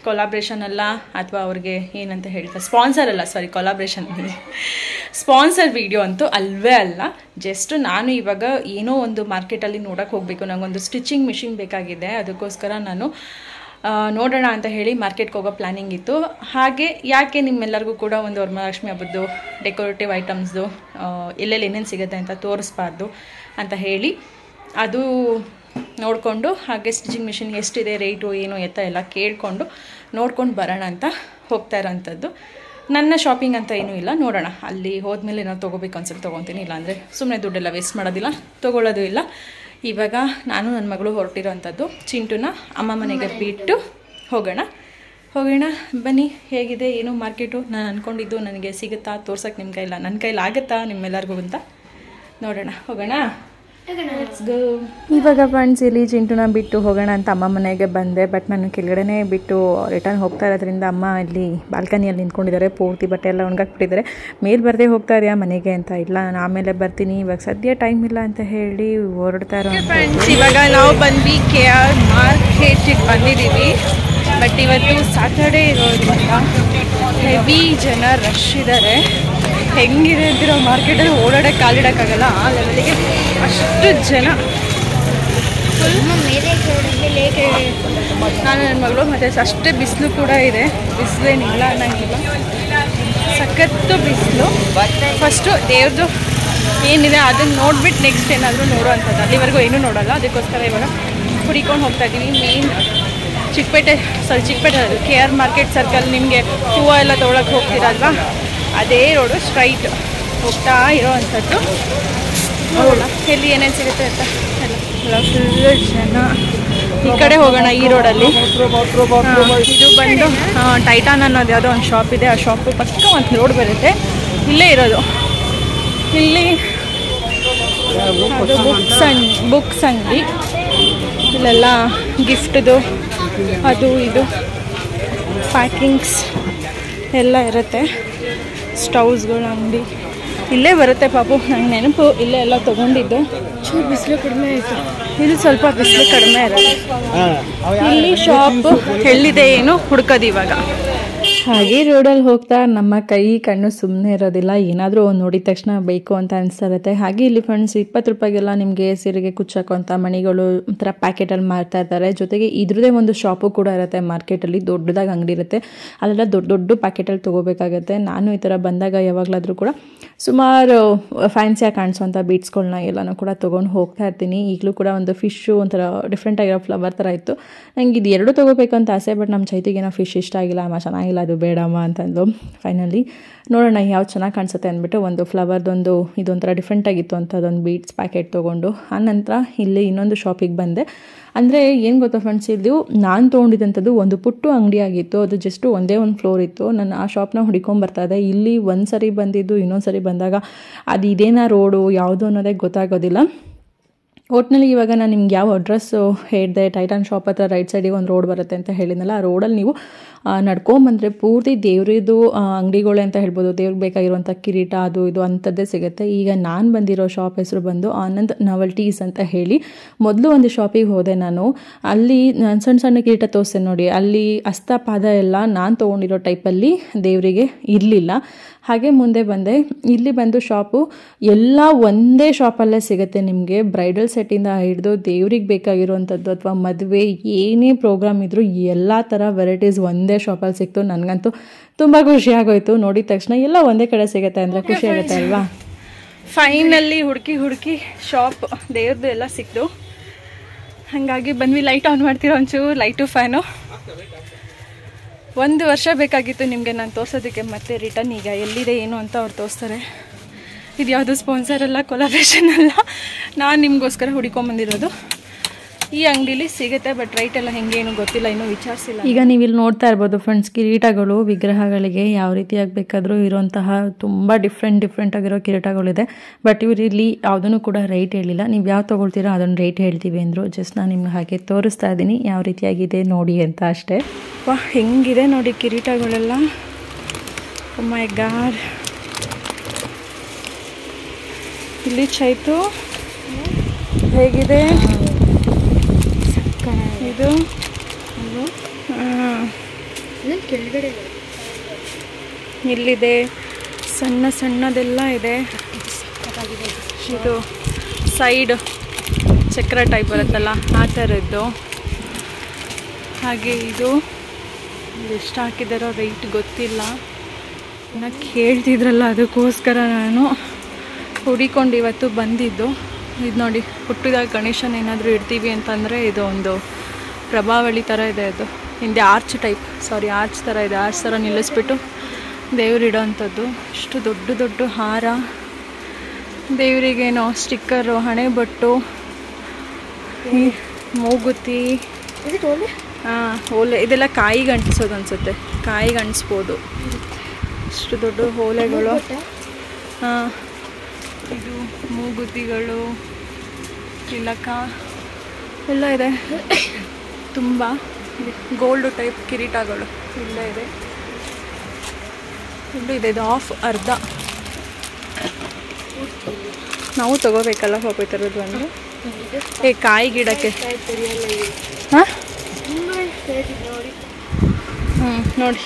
ಕೊಲಾಬ್ರೇಷನ್ ಅಲ್ಲ ಅಥವಾ ಅವ್ರಿಗೆ ಏನಂತ ಹೇಳ್ತಾರೆ? ಸ್ಪಾನ್ಸರ್ ಅಲ್ಲ ಸಾರಿ ಕೊಲಾಬ್ರೇಷನ್ ಸ್ಪಾನ್ಸರ್ ವಿಡಿಯೋ ಅಂತೂ ಅಲ್ವೇ ಅಲ್ಲ. ಜಸ್ಟ್ ನಾನು ಇವಾಗ ಏನೋ ಒಂದು ಮಾರ್ಕೆಟಲ್ಲಿ ನೋಡೋಕ್ಕೆ ಹೋಗಬೇಕು. ನನಗೊಂದು ಸ್ಟಿಚಿಂಗ್ ಮಿಷಿನ್ ಬೇಕಾಗಿದೆ. ಅದಕ್ಕೋಸ್ಕರ ನಾನು ನೋಡೋಣ ಅಂತ ಹೇಳಿ ಮಾರ್ಕೆಟ್ಗೆ ಹೋಗೋ ಪ್ಲ್ಯಾನಿಂಗ್ ಇತ್ತು. ಹಾಗೆ ಯಾಕೆ ನಿಮ್ಮೆಲ್ಲರಿಗೂ ಕೂಡ ಒಂದು ವರಮಹಾಲಕ್ಷ್ಮಿ ಹಬ್ಬದ್ದು ಡೆಕೋರೇಟಿವ್ ಐಟಮ್ಸ್ದು ಎಲ್ಲೆಲ್ಲಿ ಏನೇನು ಸಿಗುತ್ತೆ ಅಂತ ತೋರಿಸ್ಬಾರ್ದು ಅಂತ ಹೇಳಿ ಅದು ನೋಡಿಕೊಂಡು ಹಾಗೆ ಸ್ಟಿಚಿಂಗ್ ಮಿಷಿನ್ ಎಷ್ಟಿದೆ ರೇಟು ಏನು, ಎತ್ತ ಎಲ್ಲ ಕೇಳಿಕೊಂಡು ನೋಡ್ಕೊಂಡು ಬರೋಣ ಅಂತ ಹೋಗ್ತಾ ಇರೋಂಥದ್ದು. ನನ್ನ ಶಾಪಿಂಗ್ ಅಂತ ಏನೂ ಇಲ್ಲ. ನೋಡೋಣ. ಅಲ್ಲಿ ಹೋದ್ಮೇಲೆ ಏನಾದ್ರು ತೊಗೋಬೇಕು ಅನ್ಸುತ್ತೆ, ತೊಗೊತೀನಿ. ಇಲ್ಲಾಂದರೆ ಸುಮ್ಮನೆ ದುಡ್ಡೆಲ್ಲ ವೇಸ್ಟ್ ಮಾಡೋದಿಲ್ಲ, ತೊಗೊಳ್ಳೋದು ಇಲ್ಲ. ಇವಾಗ ನಾನು ನನ್ನ ಮಗಳು ಹೊರಟಿರೋವಂಥದ್ದು ಚಿಂಟುನ ಅಮ್ಮ ಮನೆಗೆ ಬಿಟ್ಟು ಹೋಗೋಣ. ಹೋಗೋಣ ಬನ್ನಿ ಹೇಗಿದೆ ಏನು ಮಾರ್ಕೆಟು? ನಾನು ಅಂದ್ಕೊಂಡಿದ್ದು ನನಗೆ ಸಿಗುತ್ತಾ? ತೋರ್ಸೋಕ್ಕೆ ನಿಮ್ಮ ಕೈಲ ನನ್ನ ಕೈಲಾಗುತ್ತಾ ನಿಮ್ಮೆಲ್ಲರಿಗೂ ಅಂತ. ನೋಡೋಣ ಹೋಗೋಣ. ಇವಾಗ ಫ್ರೆಂಡ್ಸ್ ಇಲ್ಲಿ ಚಿಂಟುನ ಬಿಟ್ಟು ಹೋಗೋಣ ಅಂತ ಅಮ್ಮ ಮನೆಗೆ ಬಂದೆ ಬಟ್ ನಾನು ಕೆಳಗಡೆನೇ ಬಿಟ್ಟು ರಿಟರ್ನ್ ಹೋಗ್ತಾ ಇರೋದ್ರಿಂದ ಅಮ್ಮ ಇಲ್ಲಿ ಬಾಲ್ಕನಿಯಲ್ಲಿ ನಿಂತ್ಕೊಂಡಿದ್ದಾರೆ ಪೂರ್ತಿ ಬಟ್ಟೆ ಎಲ್ಲ ಒಣಗಾಕ್ಬಿಟ್ಟಿದ್ದಾರೆ. ಮೇಲೆ ಬರದೇ ಹೋಗ್ತಾ ಇದೆಯಾ ಮನೆಗೆ ಅಂತ? ಇಲ್ಲ ನಾನು ಆಮೇಲೆ ಬರ್ತೀನಿ ಇವಾಗ ಸದ್ಯ ಟೈಮ್ ಇಲ್ಲ ಅಂತ ಹೇಳಿ ಹೊರಡ್ತಾ ಇರೋ ಫ್ರೆಂಡ್ಸ್ ಇವಾಗ ನಾವು ಬಂದ್ವಿ ಕೆ ಆರ್ ಮಾರ್ಕೆಟಿಗೆ ಬಂದಿದ್ದೀವಿ. ಬಟ್ ಇವತ್ತು ಸ್ಯಾಟರ್ಡೇ ಇರೋದ್ರಿಂದ ಹೆವಿ ಜನ ರಶ್ ಇದ್ದಾರೆ. ಹೆಂಗಿದೆ ಅಂತಿರೋ ಮಾರ್ಕೆಟಲ್ಲಿ ಓಡಾಡೋಕ್ಕೆ ಕಾಲಿಡೋಕ್ಕಾಗಲ್ಲ ಆ ಲೆವೆಲಿಗೆ ಅಷ್ಟು ಜನ. ನಾನು ನನ್ನ ಮಗಳು ಮತ್ತು ಅಷ್ಟೇ ಬಿಸಿಲು ಕೂಡ ಇದೆ. ಬಿಸಿಲೇನಿಲ್ಲ ಅನ್ನಂಗಿಲ್ಲ ಸಖತ್ತು ಬಿಸಿಲು. ಫಸ್ಟು ದೇವ್ರದ್ದು ಏನಿದೆ ಅದನ್ನು ನೋಡ್ಬಿಟ್ಟು ನೆಕ್ಸ್ಟ್ ಏನಾದರೂ ನೋಡುವಂಥದ್ದು. ಅಲ್ಲಿವರೆಗೂ ಏನೂ ನೋಡೋಲ್ಲ. ಅದಕ್ಕೋಸ್ಕರ ಇವಾಗ ಕುಡಿಕೊಂಡು ಹೋಗ್ತಾ ಇದ್ದೀನಿ. ಮೇನ್ ಚಿಕ್ಕಪೇಟೆ ಸಾರಿ ಚಿಕ್ಕಪೇಟೆ ಅದು ಕೆ ಆರ್ ಮಾರ್ಕೆಟ್ ಸರ್ಕಲ್ ನಿಮಗೆ ಹೂವು ಎಲ್ಲ ತೊಗೊಳಕ್ಕೆ ಹೋಗ್ತೀರಲ್ವಾ? ಅದೇ ರೋಡು ಸ್ಟ್ರೈಟ್ ಹೋಗ್ತಾ ಇರೋ ಅಂಥದ್ದು ನೋಡೋಣ ಎಲ್ಲಿ ಏನೇನು ಸಿಗುತ್ತೆ ಅಂತ ಎಲ್ಲ ಈ ಕಡೆ ಹೋಗೋಣ ಈ ರೋಡಲ್ಲಿ ಇದು ಬಂದು ಟೈಟಾನ್ ಅನ್ನೋದು ಯಾವುದೋ ಒಂದು ಶಾಪ್ ಇದೆ. ಆ ಶಾಪು ಪಕ್ಕ ಒಂದು ರೋಡ್ ಬರುತ್ತೆ. ಇಲ್ಲೇ ಇರೋದು. ಇಲ್ಲಿ ಬುಕ್ಸ್ ಅಂಗ್ ಬುಕ್ಸ್ ಅಂಗಡಿ. ಇಲ್ಲೆಲ್ಲ ಗಿಫ್ಟ್ದು ಅದು ಇದು ಪ್ಯಾಕಿಂಗ್ಸ್ ಎಲ್ಲ ಇರುತ್ತೆ. ಸ್ಟೌವ್ಸ್ಗಳ ಅಂಗಡಿ. ಇಲ್ಲೇ ಬರುತ್ತೆ ಪಾಪು. ನಂಗೆ ನೆನಪು ಇಲ್ಲೇ ಎಲ್ಲ ತೊಗೊಂಡಿದ್ದು. ಚೂರು ಬಿಸಿಲು ಕಡಿಮೆ ಆಯಿತು. ಇದು ಸ್ವಲ್ಪ ಬಿಸಿಲು ಕಡಿಮೆ ಇರೋದು ಇಲ್ಲಿ ಶಾಪ್ ಎಲ್ಲಿದೆ ಏನು ಹುಡ್ಕೋದು ಇವಾಗ. ಹಾಗೆ ರೋಡಲ್ಲಿ ಹೋಗ್ತಾ ನಮ್ಮ ಕೈ, ಕಣ್ಣು ಸುಮ್ಮನೆ ಇರೋದಿಲ್ಲ. ಏನಾದರೂ ಒಂದು ನೋಡಿದ ತಕ್ಷಣ ಬೇಕು ಅಂತ ಅನಿಸ್ತಿರುತ್ತೆ ಹಾಗೆ ಇಲ್ಲಿ ಫ್ರೆಂಡ್ಸ್ ಇಪ್ಪತ್ತು ರೂಪಾಯಿಗೆಲ್ಲ ನಿಮಗೆ ಸೀರೆಗೆ ಕುಚ್ಚಾಕೋಂಥ ಮಣಿಗಳು ಒಂಥರ ಪ್ಯಾಕೆಟಲ್ಲಿ ಮಾರ್ತಾ ಇರ್ತಾರೆ ಜೊತೆಗೆ ಇದ್ರದೇ ಒಂದು ಶಾಪು ಕೂಡ ಇರುತ್ತೆ ಮಾರ್ಕೆಟಲ್ಲಿ ದೊಡ್ಡದಾಗಿ ಅಂಗಡಿ ಇರುತ್ತೆ. ಅಲ್ಲೆಲ್ಲ ದೊಡ್ಡ ದೊಡ್ಡ ಪ್ಯಾಕೆಟಲ್ಲಿ ತೊಗೋಬೇಕಾಗತ್ತೆ. ನಾನು ಈ ಥರ ಬಂದಾಗ ಯಾವಾಗಲಾದರೂ ಕೂಡ ಸುಮಾರು ಫ್ಯಾನ್ಸಿಯಾಗಿ ಕಾಣಿಸೋಂಥ ಬೀಟ್ಸ್ಗಳನ್ನ ಎಲ್ಲನೂ ಕೂಡ ತೊಗೊಂಡು ಹೋಗ್ತಾ ಇರ್ತೀನಿ. ಈಗಲೂ ಕೂಡ ಒಂದು ಫಿಶ್ಶು ಒಂಥರ ಡಿಫ್ರೆಂಟ್ ಆಗಿರೋ ಫ್ಲವರ್ ಥರ ಇತ್ತು. ನಂಗೆ ಇದು ಎರಡು ತೊಗೋಬೇಕು ಅಂತ ಆಸೆ ಬಟ್ ನಮ್ಮ ಚೈತಿಗೆ ಏನೋ ಫಿಶ್ ಇಷ್ಟ ಆಗಿಲ್ಲ. ಅಮ್ಮ, ಚೆನ್ನಾಗಿಲ್ಲ ಅದು. ಬೇಡಮ್ಮ ಅಂತಂದು ಫೈನಲಿ ನೋಡೋಣ ಯಾವ ಚೆನ್ನಾಗಿ ಕಾಣಿಸುತ್ತೆ ಅಂದ್ಬಿಟ್ಟು ಒಂದು ಫ್ಲವರ್ದೊಂದು ಇದೊಂಥರ ಡಿಫ್ರೆಂಟಾಗಿತ್ತು ಅಂತ ಅದೊಂದು ಬೀಟ್ಸ್ ಪ್ಯಾಕೆಟ್ ತೊಗೊಂಡು. ಆನಂತರ ಇಲ್ಲಿ ಇನ್ನೊಂದು ಶಾಪಿಗೆ ಬಂದೆ. ಅಂದರೆ ಏನು ಗೊತ್ತಾ ಫ್ರೆಂಡ್ಸ್ ಇದು ನಾನು ತೊಗೊಂಡಿದ್ದಂಥದ್ದು ಒಂದು ಪುಟ್ಟು ಅಂಗಡಿ ಆಗಿತ್ತು. ಅದು ಜಸ್ಟ್ ಒಂದೇ ಒಂದು ಫ್ಲೋರ್ ಇತ್ತು. ನಾನು ಆ ಶಾಪ್ನ ಹುಡ್ಕೊಂಬರ್ತಾಯಿದ್ದೆ ಇಲ್ಲಿ ಒಂದು ಸರಿ ಬಂದಿದ್ದು, ಇನ್ನೊಂದು ಸರಿ ಬಂದಾಗ ಅದು ಇದೇನಾ ರೋಡು ಯಾವುದು ಅನ್ನೋದೇ ಗೊತ್ತಾಗೋದಿಲ್ಲ. ಒಟ್ನಲ್ಲಿ ಇವಾಗ ನಾನು ನಿಮ್ಗೆ ಯಾವ ಅಡ್ರೆಸ್ಸು ಹೇಳಿದೆ ಟೈಟಾನ್ ಶಾಪ್ ಹತ್ರ ರೈಟ್ ಸೈಡಿಗೆ ಒಂದು ರೋಡ್ ಬರುತ್ತೆ ಅಂತ ಹೇಳಿದ್ನಲ್ಲ, ಆ ರೋಡಲ್ಲಿ ನೀವು ನಡ್ಕೊಂಬಂದರೆ ಪೂರ್ತಿ ದೇವ್ರದ್ದು ಅಂಗಡಿಗಳೇ ಅಂತ ಹೇಳ್ಬೋದು. ದೇವ್ರಿಗೆ ಬೇಕಾಗಿರುವಂಥ ಕಿರೀಟ, ಅದು ಇದು ಅಂಥದ್ದೇ ಸಿಗುತ್ತೆ. ಈಗ ನಾನು ಬಂದಿರೋ ಶಾಪ್ ಹೆಸರು ಬಂದು ಆನಂದ್ ನವಲ್ಟೀಸ್ ಅಂತ ಹೇಳಿ ಮೊದಲು ಒಂದು ಶಾಪಿಗೆ ಹೋದೆ ನಾನು. ಅಲ್ಲಿ ನಾನು ಸಣ್ಣ ಸಣ್ಣ ಕಿರೀಟ ತೋರ್ಸೆ ನೋಡಿ. ಅಲ್ಲಿ ಅಸ್ತಪಾದ ಎಲ್ಲ ನಾನು ತೊಗೊಂಡಿರೋ ಟೈಪಲ್ಲಿ ದೇವರಿಗೆ ಇರಲಿಲ್ಲ. ಹಾಗೆ ಮುಂದೆ ಬಂದೆ. ಇಲ್ಲಿ ಬಂದು ಶಾಪು ಎಲ್ಲ ಒಂದೇ ಶಾಪಲ್ಲೇ ಸಿಗುತ್ತೆ ನಿಮಗೆ. ಬ್ರೈಡಲ್ ಸೆಟ್ಟಿಂದ ಹಿಡಿದು ದೇವ್ರಿಗೆ ಬೇಕಾಗಿರುವಂಥದ್ದು ಅಥವಾ ಮದುವೆ ಏನೇ ಪ್ರೋಗ್ರಾಮ್ ಇದ್ದರೂ ಎಲ್ಲ ಥರ ವೆರೈಟೀಸ್ ಒಂದೇ ಶಾಪಲ್ಲಿ ಸಿಕ್ತು. ನನಗಂತೂ ತುಂಬ ಖುಷಿ ಆಗೋಯ್ತು. ನೋಡಿದ ತಕ್ಷಣ ಎಲ್ಲ ಒಂದೇ ಕಡೆ ಸಿಗುತ್ತೆ ಅಂದರೆ ಖುಷಿ ಆಗುತ್ತೆ ಅಲ್ವಾ? ಫೈನಲ್ಲಿ ಹುಡುಕಿ ಹುಡುಕಿ ಶಾಪ್ ದೇವ್ರದ್ದು ಎಲ್ಲ ಸಿಕ್ತು. ಹಾಗಾಗಿ ಬಂದ್ವಿ ಲೈಟ್ ಆನ್ ಮಾಡ್ತೀರೋ ಒಂಚೂರು? ಲೈಟು ಫ್ಯಾನು ಒಂದು ವರ್ಷ ಬೇಕಾಗಿತ್ತು ನಿಮಗೆ ನಾನು ತೋರ್ಸೋದಕ್ಕೆ ಮತ್ತೆ ರಿಟರ್ನ್ ಈಗ ಎಲ್ಲಿದೆ ಏನು ಅಂತ ಅವ್ರು ತೋರಿಸ್ತಾರೆ. ಇದು ಯಾವುದು ಸ್ಪಾನ್ಸರ್ ಅಲ್ಲ ಕೊಲಾಬ್ರೇಷನ್ ಅಲ್ಲ. ನಾನು ನಿಮಗೋಸ್ಕರ ಹುಡ್ಕೊಂಬಂದಿರೋದು ಈ ಅಂಗಡಿಲಿ ಸಿಗುತ್ತೆ ಬಟ್ ರೈಟ್ ಎಲ್ಲ ಹೆಂಗೆ ಏನು ಗೊತ್ತಿಲ್ಲ ಇನ್ನು ವಿಚಾರಿಸಿಲ್ಲ. ಈಗ ನೀವು ಇಲ್ಲಿ ನೋಡ್ತಾ ಇರ್ಬೋದು ಫ್ರೆಂಡ್ಸ್ ಕಿರೀಟಗಳು ವಿಗ್ರಹಗಳಿಗೆ ಯಾವ ರೀತಿಯಾಗಿ ಬೇಕಾದರೂ ಇರುವಂತಹ ತುಂಬ ಡಿಫ್ರೆಂಟ್ ಡಿಫ್ರೆಂಟ್ ಆಗಿರೋ ಕಿರೀಟಗಳಿದೆ. ಬಟ್ ಇವ್ರು ಇಲ್ಲಿ ಯಾವುದನ್ನು ಕೂಡ ರೈಟ್ ಹೇಳಿಲ್ಲ. ನೀವು ಯಾವ ತೊಗೊಳ್ತೀರೋ ಅದನ್ನು ರೇಟ್ ಹೇಳ್ತೀವಿ ಅಂದರು. ಜಸ್ಟ್ ನಾನು ನಿಮ್ಗೆ ಹಾಗೆ ತೋರಿಸ್ತಾ ಇದ್ದೀನಿ ಯಾವ ರೀತಿಯಾಗಿದೆ ನೋಡಿ ಅಂತ ಅಷ್ಟೇ. ವಾ ಹೆಂಗಿದೆ ನೋಡಿ ಕಿರೀಟಗಳೆಲ್ಲ. ಮೈ ಗಾಡ್ ಇಲ್ಲಿ ಚೈತು ಹೇಗಿದೆ? ಇದು. ಇಲ್ಲಿದೆ. ಸಣ್ಣ ಸಣ್ಣದೆಲ್ಲ ಇದೆ. ಇದು ಸೈಡ್ ಚಕ್ರ ಟೈಪ್ ಬರುತ್ತಲ್ಲ ಆ ಥರದ್ದು. ಹಾಗೆ ಇದು ಎಷ್ಟು ಹಾಕಿದಾರೋ ರೇಟ್ ಗೊತ್ತಿಲ್ಲ. ನಾನು ಕೇಳ್ತಿದ್ರಲ್ಲ ಅದಕ್ಕೋಸ್ಕರ ನಾನು ಹುಡಿಕೊಂಡು ಇವತ್ತು ಬಂದಿದ್ದು. ಇದು ನೋಡಿ ಹುಟ್ಟಿದಾಗ ಗಣೇಶನ ಏನಾದರೂ ಇಡ್ತೀವಿ ಅಂತಂದರೆ ಇದು ಒಂದು ಪ್ರಭಾವಳಿ ಥರ ಇದೆ ಅದು. ಹಿಂದೆ ಆರ್ಚ್ ಟೈಪ್ ಸಾರಿ ಆರ್ಚ್ ಥರ ಇದೆ. ಆರ್ಚ್ ಥರ ನಿಲ್ಲಿಸ್ಬಿಟ್ಟು ದೇವ್ರು ಇಡೋವಂಥದ್ದು ಇಷ್ಟು ದೊಡ್ಡ ದೊಡ್ಡ ಹಾರ. ದೇವರಿಗೇನು ಸ್ಟಿಕ್ಕರು ಹಣೆ ಬಟ್ಟು ಈ ಮೂಗುತಿ. ಹಾಂ ಓಲೆ? ಇದೆಲ್ಲ ಕಾಯಿಗೆ ಅಂಟಿಸೋದು ಅನಿಸುತ್ತೆ. ಕಾಯಿಗೆ ಅಂಟಿಸ್ಬೋದು ಇಷ್ಟು ದೊಡ್ಡ ಓಲೆಗಳು. ಹಾಂ ಇದು ಮೂಗುತಿಗಳು ತಿಲಕ ಎಲ್ಲ ಇದೆ. ತುಂಬ ಗೋಲ್ಡ್ ಟೈಪ್ ಕಿರೀಟಗಳು ಇಲ್ಲೇ ಇದೆ. ಇಲ್ಲೂ ಇದೆ ಇದು ಆಫ್ ಅರ್ಧ. ನಾವು ತಗೋಬೇಕಲ್ಲ ಪಾಪ ಈ ಥರದ್ದು ಅಂದರೆ? ಏ ಕಾಯಿ ಗಿಡಕ್ಕೆ. ಹಾಂ? ಹ್ಞೂ ನೋಡಿ.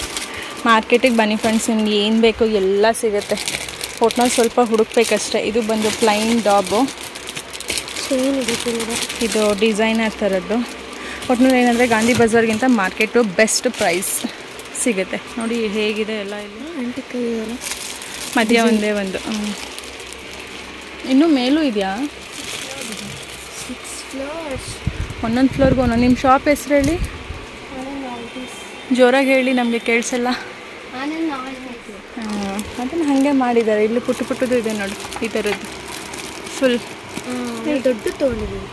ಮಾರ್ಕೆಟಿಗೆ ಬನ್ನಿ ಫ್ರೆಂಡ್ಸ್ ನಿಮ್ಗೆ ಏನು ಬೇಕು ಎಲ್ಲ ಸಿಗುತ್ತೆ. ಒಟ್ನಲ್ಲಿ ಸ್ವಲ್ಪ ಹುಡುಕ್ಬೇಕಷ್ಟೆ. ಇದು ಬಂದು ಪ್ಲೈನ್ ಡಾಬು. ಇದು. ಡಿಸೈನರ್ ಥರದ್ದು. ಒಟ್ನಲ್ಲಿ ಏನಂದರೆ ಗಾಂಧಿ ಬಜಾರ್ಗಿಂತ ಮಾರ್ಕೆಟು ಬೆಸ್ಟ್ ಪ್ರೈಸ್ ಸಿಗುತ್ತೆ. ನೋಡಿ ಹೇಗಿದೆ ಎಲ್ಲ ಇಲ್ಲಿ. ಮಧ್ಯ ಒಂದೇ ಒಂದು. ಇನ್ನೂ ಮೇಲೂ ಇದೆಯಾ? ಒಂದೊಂದು ಫ್ಲೋರ್ಗೆ ಒಂದೊಂದು. ನಿಮ್ಮ ಶಾಪ್ ಹೆಸರು ಹೇಳಿ? ಜೋರಾಗಿ ಹೇಳಿ ನಮಗೆ ಕೇಳಿಸಲ್ಲ. ಅದನ್ನು ಹಾಗೆ ಮಾಡಿದ್ದಾರೆ ಇಲ್ಲಿ ಪುಟ್ಟು ಪುಟ್ಟದು ಇದೆ ನೋಡಿ ಈ ಥರದ್ದು ಫುಲ್. ದೊಡ್ಡ ತೊಗೊಂಡಿದ್ದೀವಿ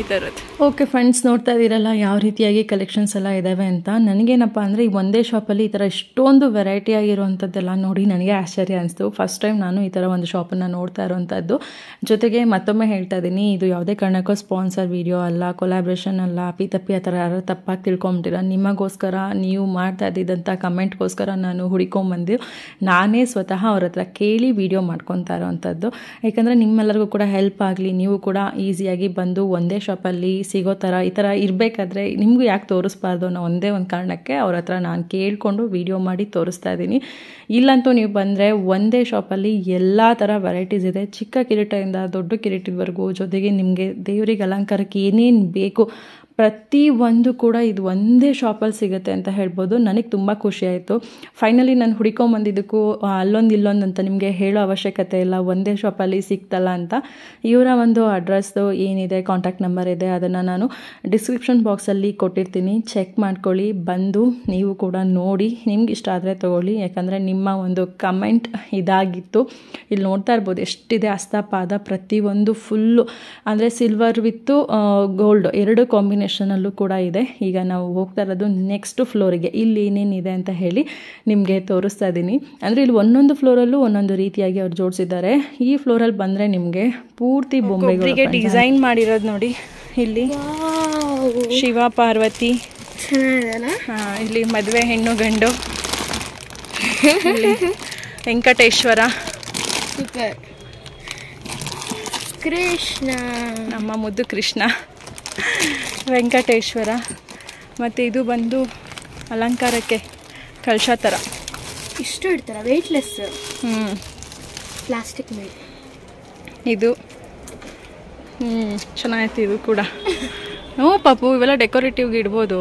ಈ ಥರದ್ದು ಓಕೆ ಫ್ರೆಂಡ್ಸ್ ನೋಡ್ತಾ ಇದ್ದೀರಲ್ಲ, ಯಾವ ರೀತಿಯಾಗಿ ಕಲೆಕ್ಷನ್ಸ್ ಎಲ್ಲ ಇದ್ದಾವೆ ಅಂತ. ನನಗೇನಪ್ಪ ಅಂದರೆ, ಈ ಒಂದೇ ಶಾಪಲ್ಲಿ ಈ ಥರ ಇಷ್ಟೊಂದು ವೆರೈಟಿ ಆಗಿರುವಂಥದ್ದೆಲ್ಲ ನೋಡಿ ನನಗೆ ಆಶ್ಚರ್ಯ ಅನಿಸ್ತು. ಫಸ್ಟ್ ಟೈಮ್ ನಾನು ಈ ಥರ ಒಂದು ಶಾಪನ್ನು ನೋಡ್ತಾ ಇರುವಂಥದ್ದು. ಜೊತೆಗೆ ಮತ್ತೊಮ್ಮೆ ಹೇಳ್ತಾ ಇದ್ದೀನಿ, ಇದು ಯಾವುದೇ ಕಾರಣಕ್ಕೂ ಸ್ಪಾನ್ಸರ್ ವಿಡಿಯೋ ಅಲ್ಲ ಕೊಲಾಬ್ರೇಷನ್ ಅಲ್ಲ ಅಪಿ ತಪ್ಪಿ ಆ ಥರ ಯಾರು ತಪ್ಪಾಗಿ ತಿಳ್ಕೊಂಬಿಟ್ಟಿರ ನಿಮಗೋಸ್ಕರ, ನೀವು ಮಾಡ್ತಾ ಇದ್ದಿದ್ದಂಥ ಕಮೆಂಟ್ಗೋಸ್ಕರ ನಾನು ಹುಡ್ಕೊಂಬಂದು, ನಾನೇ ಸ್ವತಃ ಅವ್ರ ಹತ್ರ ಕೇಳಿ ವಿಡಿಯೋ ಮಾಡ್ಕೊತಾ ಇರೋವಂಥದ್ದು. ಯಾಕಂದರೆ ನಿಮ್ಮೆಲ್ಲರಿಗೂ ಕೂಡ ಹೆಲ್ಪ್ ಆಗಲಿ, ನೀವು ಕೂಡ ಈಸಿಯಾಗಿ ಬಂದು ಒಂದೇ ಶಾಪಲ್ಲಿ ಸಿಗೋ ಥರ ಈ ಥರ ಇರಬೇಕಾದ್ರೆ ನಿಮಗೂ ಯಾಕೆ ತೋರಿಸ್ಬಾರ್ದು ಅನ್ನೋ ಒಂದೇ ಒಂದು ಕಾರಣಕ್ಕೆ ಅವ್ರ ಹತ್ರ ನಾನು ಕೇಳಿಕೊಂಡು ವಿಡಿಯೋ ಮಾಡಿ ತೋರಿಸ್ತಾ ಇದ್ದೀನಿ. ಇಲ್ಲಂತೂ ನೀವು ಬಂದರೆ ಒಂದೇ ಶಾಪಲ್ಲಿ ಎಲ್ಲ ಥರ ವೆರೈಟೀಸ್ ಇದೆ. ಚಿಕ್ಕ ಕಿರೀಟದಿಂದ ದೊಡ್ಡ ಕಿರೀಟದವರೆಗೂ ಜೊತೆಗೆ ನಿಮಗೆ ದೇವರಿಗೆ ಅಲಂಕಾರಕ್ಕೆ ಏನೇನು ಬೇಕು ಪ್ರತಿ ಒಂದು ಕೂಡ ಇದು ಒಂದೇ ಶಾಪಲ್ಲಿ ಸಿಗುತ್ತೆ ಅಂತ ಹೇಳ್ಬೋದು. ನನಗೆ ತುಂಬ ಖುಷಿ ಆಯಿತು. ಫೈನಲಿ ನಾನು ಹುಡ್ಕೊಂಬಂದಿದ್ದಕ್ಕೂ ಅಲ್ಲೊಂದು ಇಲ್ಲೊಂದು ಅಂತ ನಿಮಗೆ ಹೇಳೋ ಅವಶ್ಯಕತೆ ಇಲ್ಲ. ಒಂದೇ ಶಾಪಲ್ಲಿ ಸಿಗ್ತಲ್ಲ ಅಂತ. ಇವರ ಒಂದು ಅಡ್ರೆಸ್ದು ಏನಿದೆ ಕಾಂಟ್ಯಾಕ್ಟ್ ನಂಬರ್ ಇದೆ, ಅದನ್ನು ನಾನು ಡಿಸ್ಕ್ರಿಪ್ಷನ್ ಬಾಕ್ಸಲ್ಲಿ ಕೊಟ್ಟಿರ್ತೀನಿ. ಚೆಕ್ ಮಾಡ್ಕೊಳ್ಳಿ, ಬಂದು ನೀವು ಕೂಡ ನೋಡಿ. ನಿಮ್ಗೆ ಇಷ್ಟ ಆದರೆ ತೊಗೊಳ್ಳಿ. ಯಾಕಂದರೆ ನಿಮ್ಮ ಒಂದು ಕಮೆಂಟ್ ಇದಾಗಿತ್ತು. ಇಲ್ಲಿ ನೋಡ್ತಾ ಇರ್ಬೋದು, ಎಷ್ಟಿದೆ ಅಸ್ತಾಪಾದ ಪ್ರತಿಯೊಂದು ಫುಲ್ಲು ಅಂದರೆ ಸಿಲ್ವರ್ ವಿತ್ತು ಗೋಲ್ಡ್ ಎರಡು ಕಾಂಬಿನೇಷನಲ್ಲೂ ಕೂಡ ಇದೆ. ಈಗ ನಾವು ಹೋಗ್ತಾ ಇರೋದು ನೆಕ್ಸ್ಟ್ ಫ್ಲೋರಿಗೆ ಇಲ್ಲಿ ಏನೇನಿದೆ ಅಂತ ಹೇಳಿ ನಿಮಗೆ ತೋರಿಸ್ತಾ ಇದ್ದೀನಿ ಅಂದರೆ ಇಲ್ಲಿ ಒಂದೊಂದು ಫ್ಲೋರಲ್ಲೂ ಒಂದೊಂದು ರೀತಿಯಾಗಿ ಅವ್ರು ಜೋಡಿಸಿದ್ದಾರೆ. ಈ ಫ್ಲೋರಲ್ಲಿ ಬಂದರೆ ನಿಮಗೆ ಪೂರ್ತಿ ಬೊಂಬೆಗಳಿಗೆ ಡಿಸೈನ್ ಮಾಡಿರೋದು ನೋಡಿ. ಇಲ್ಲಿ ಶಿವ ಪಾರ್ವತಿ. ಇಲ್ಲಿ ಮದುವೆ ಹೆಣ್ಣು ಗಂಡು. ಇಲ್ಲಿ ವೆಂಕಟೇಶ್ವರ. ಸೂಪರ್. ಕೃಷ್ಣ. ನಮ್ಮ ಮುದ್ದು ಕೃಷ್ಣ. ವೆಂಕಟೇಶ್ವರ. ಮತ್ತು ಇದು ಬಂದು ಅಲಂಕಾರಕ್ಕೆ ಕಳಶ ಥರ ಇಷ್ಟು ಇಡ್ತಾರೆ? ವೆಯ್ಟ್ಲೆಸ್ ಹ್ಞೂ ಪ್ಲಾಸ್ಟಿಕ್ ಮೇಲೆ. ಇದು. ಹ್ಞೂ ಚೆನ್ನಾಗಿತ್ತು ಇದು ಕೂಡ. ಹ್ಞೂ ಪಾಪು ಇವೆಲ್ಲ ಡೆಕೋರೇಟಿವ್ಗೆ ಇಡ್ಬೋದು.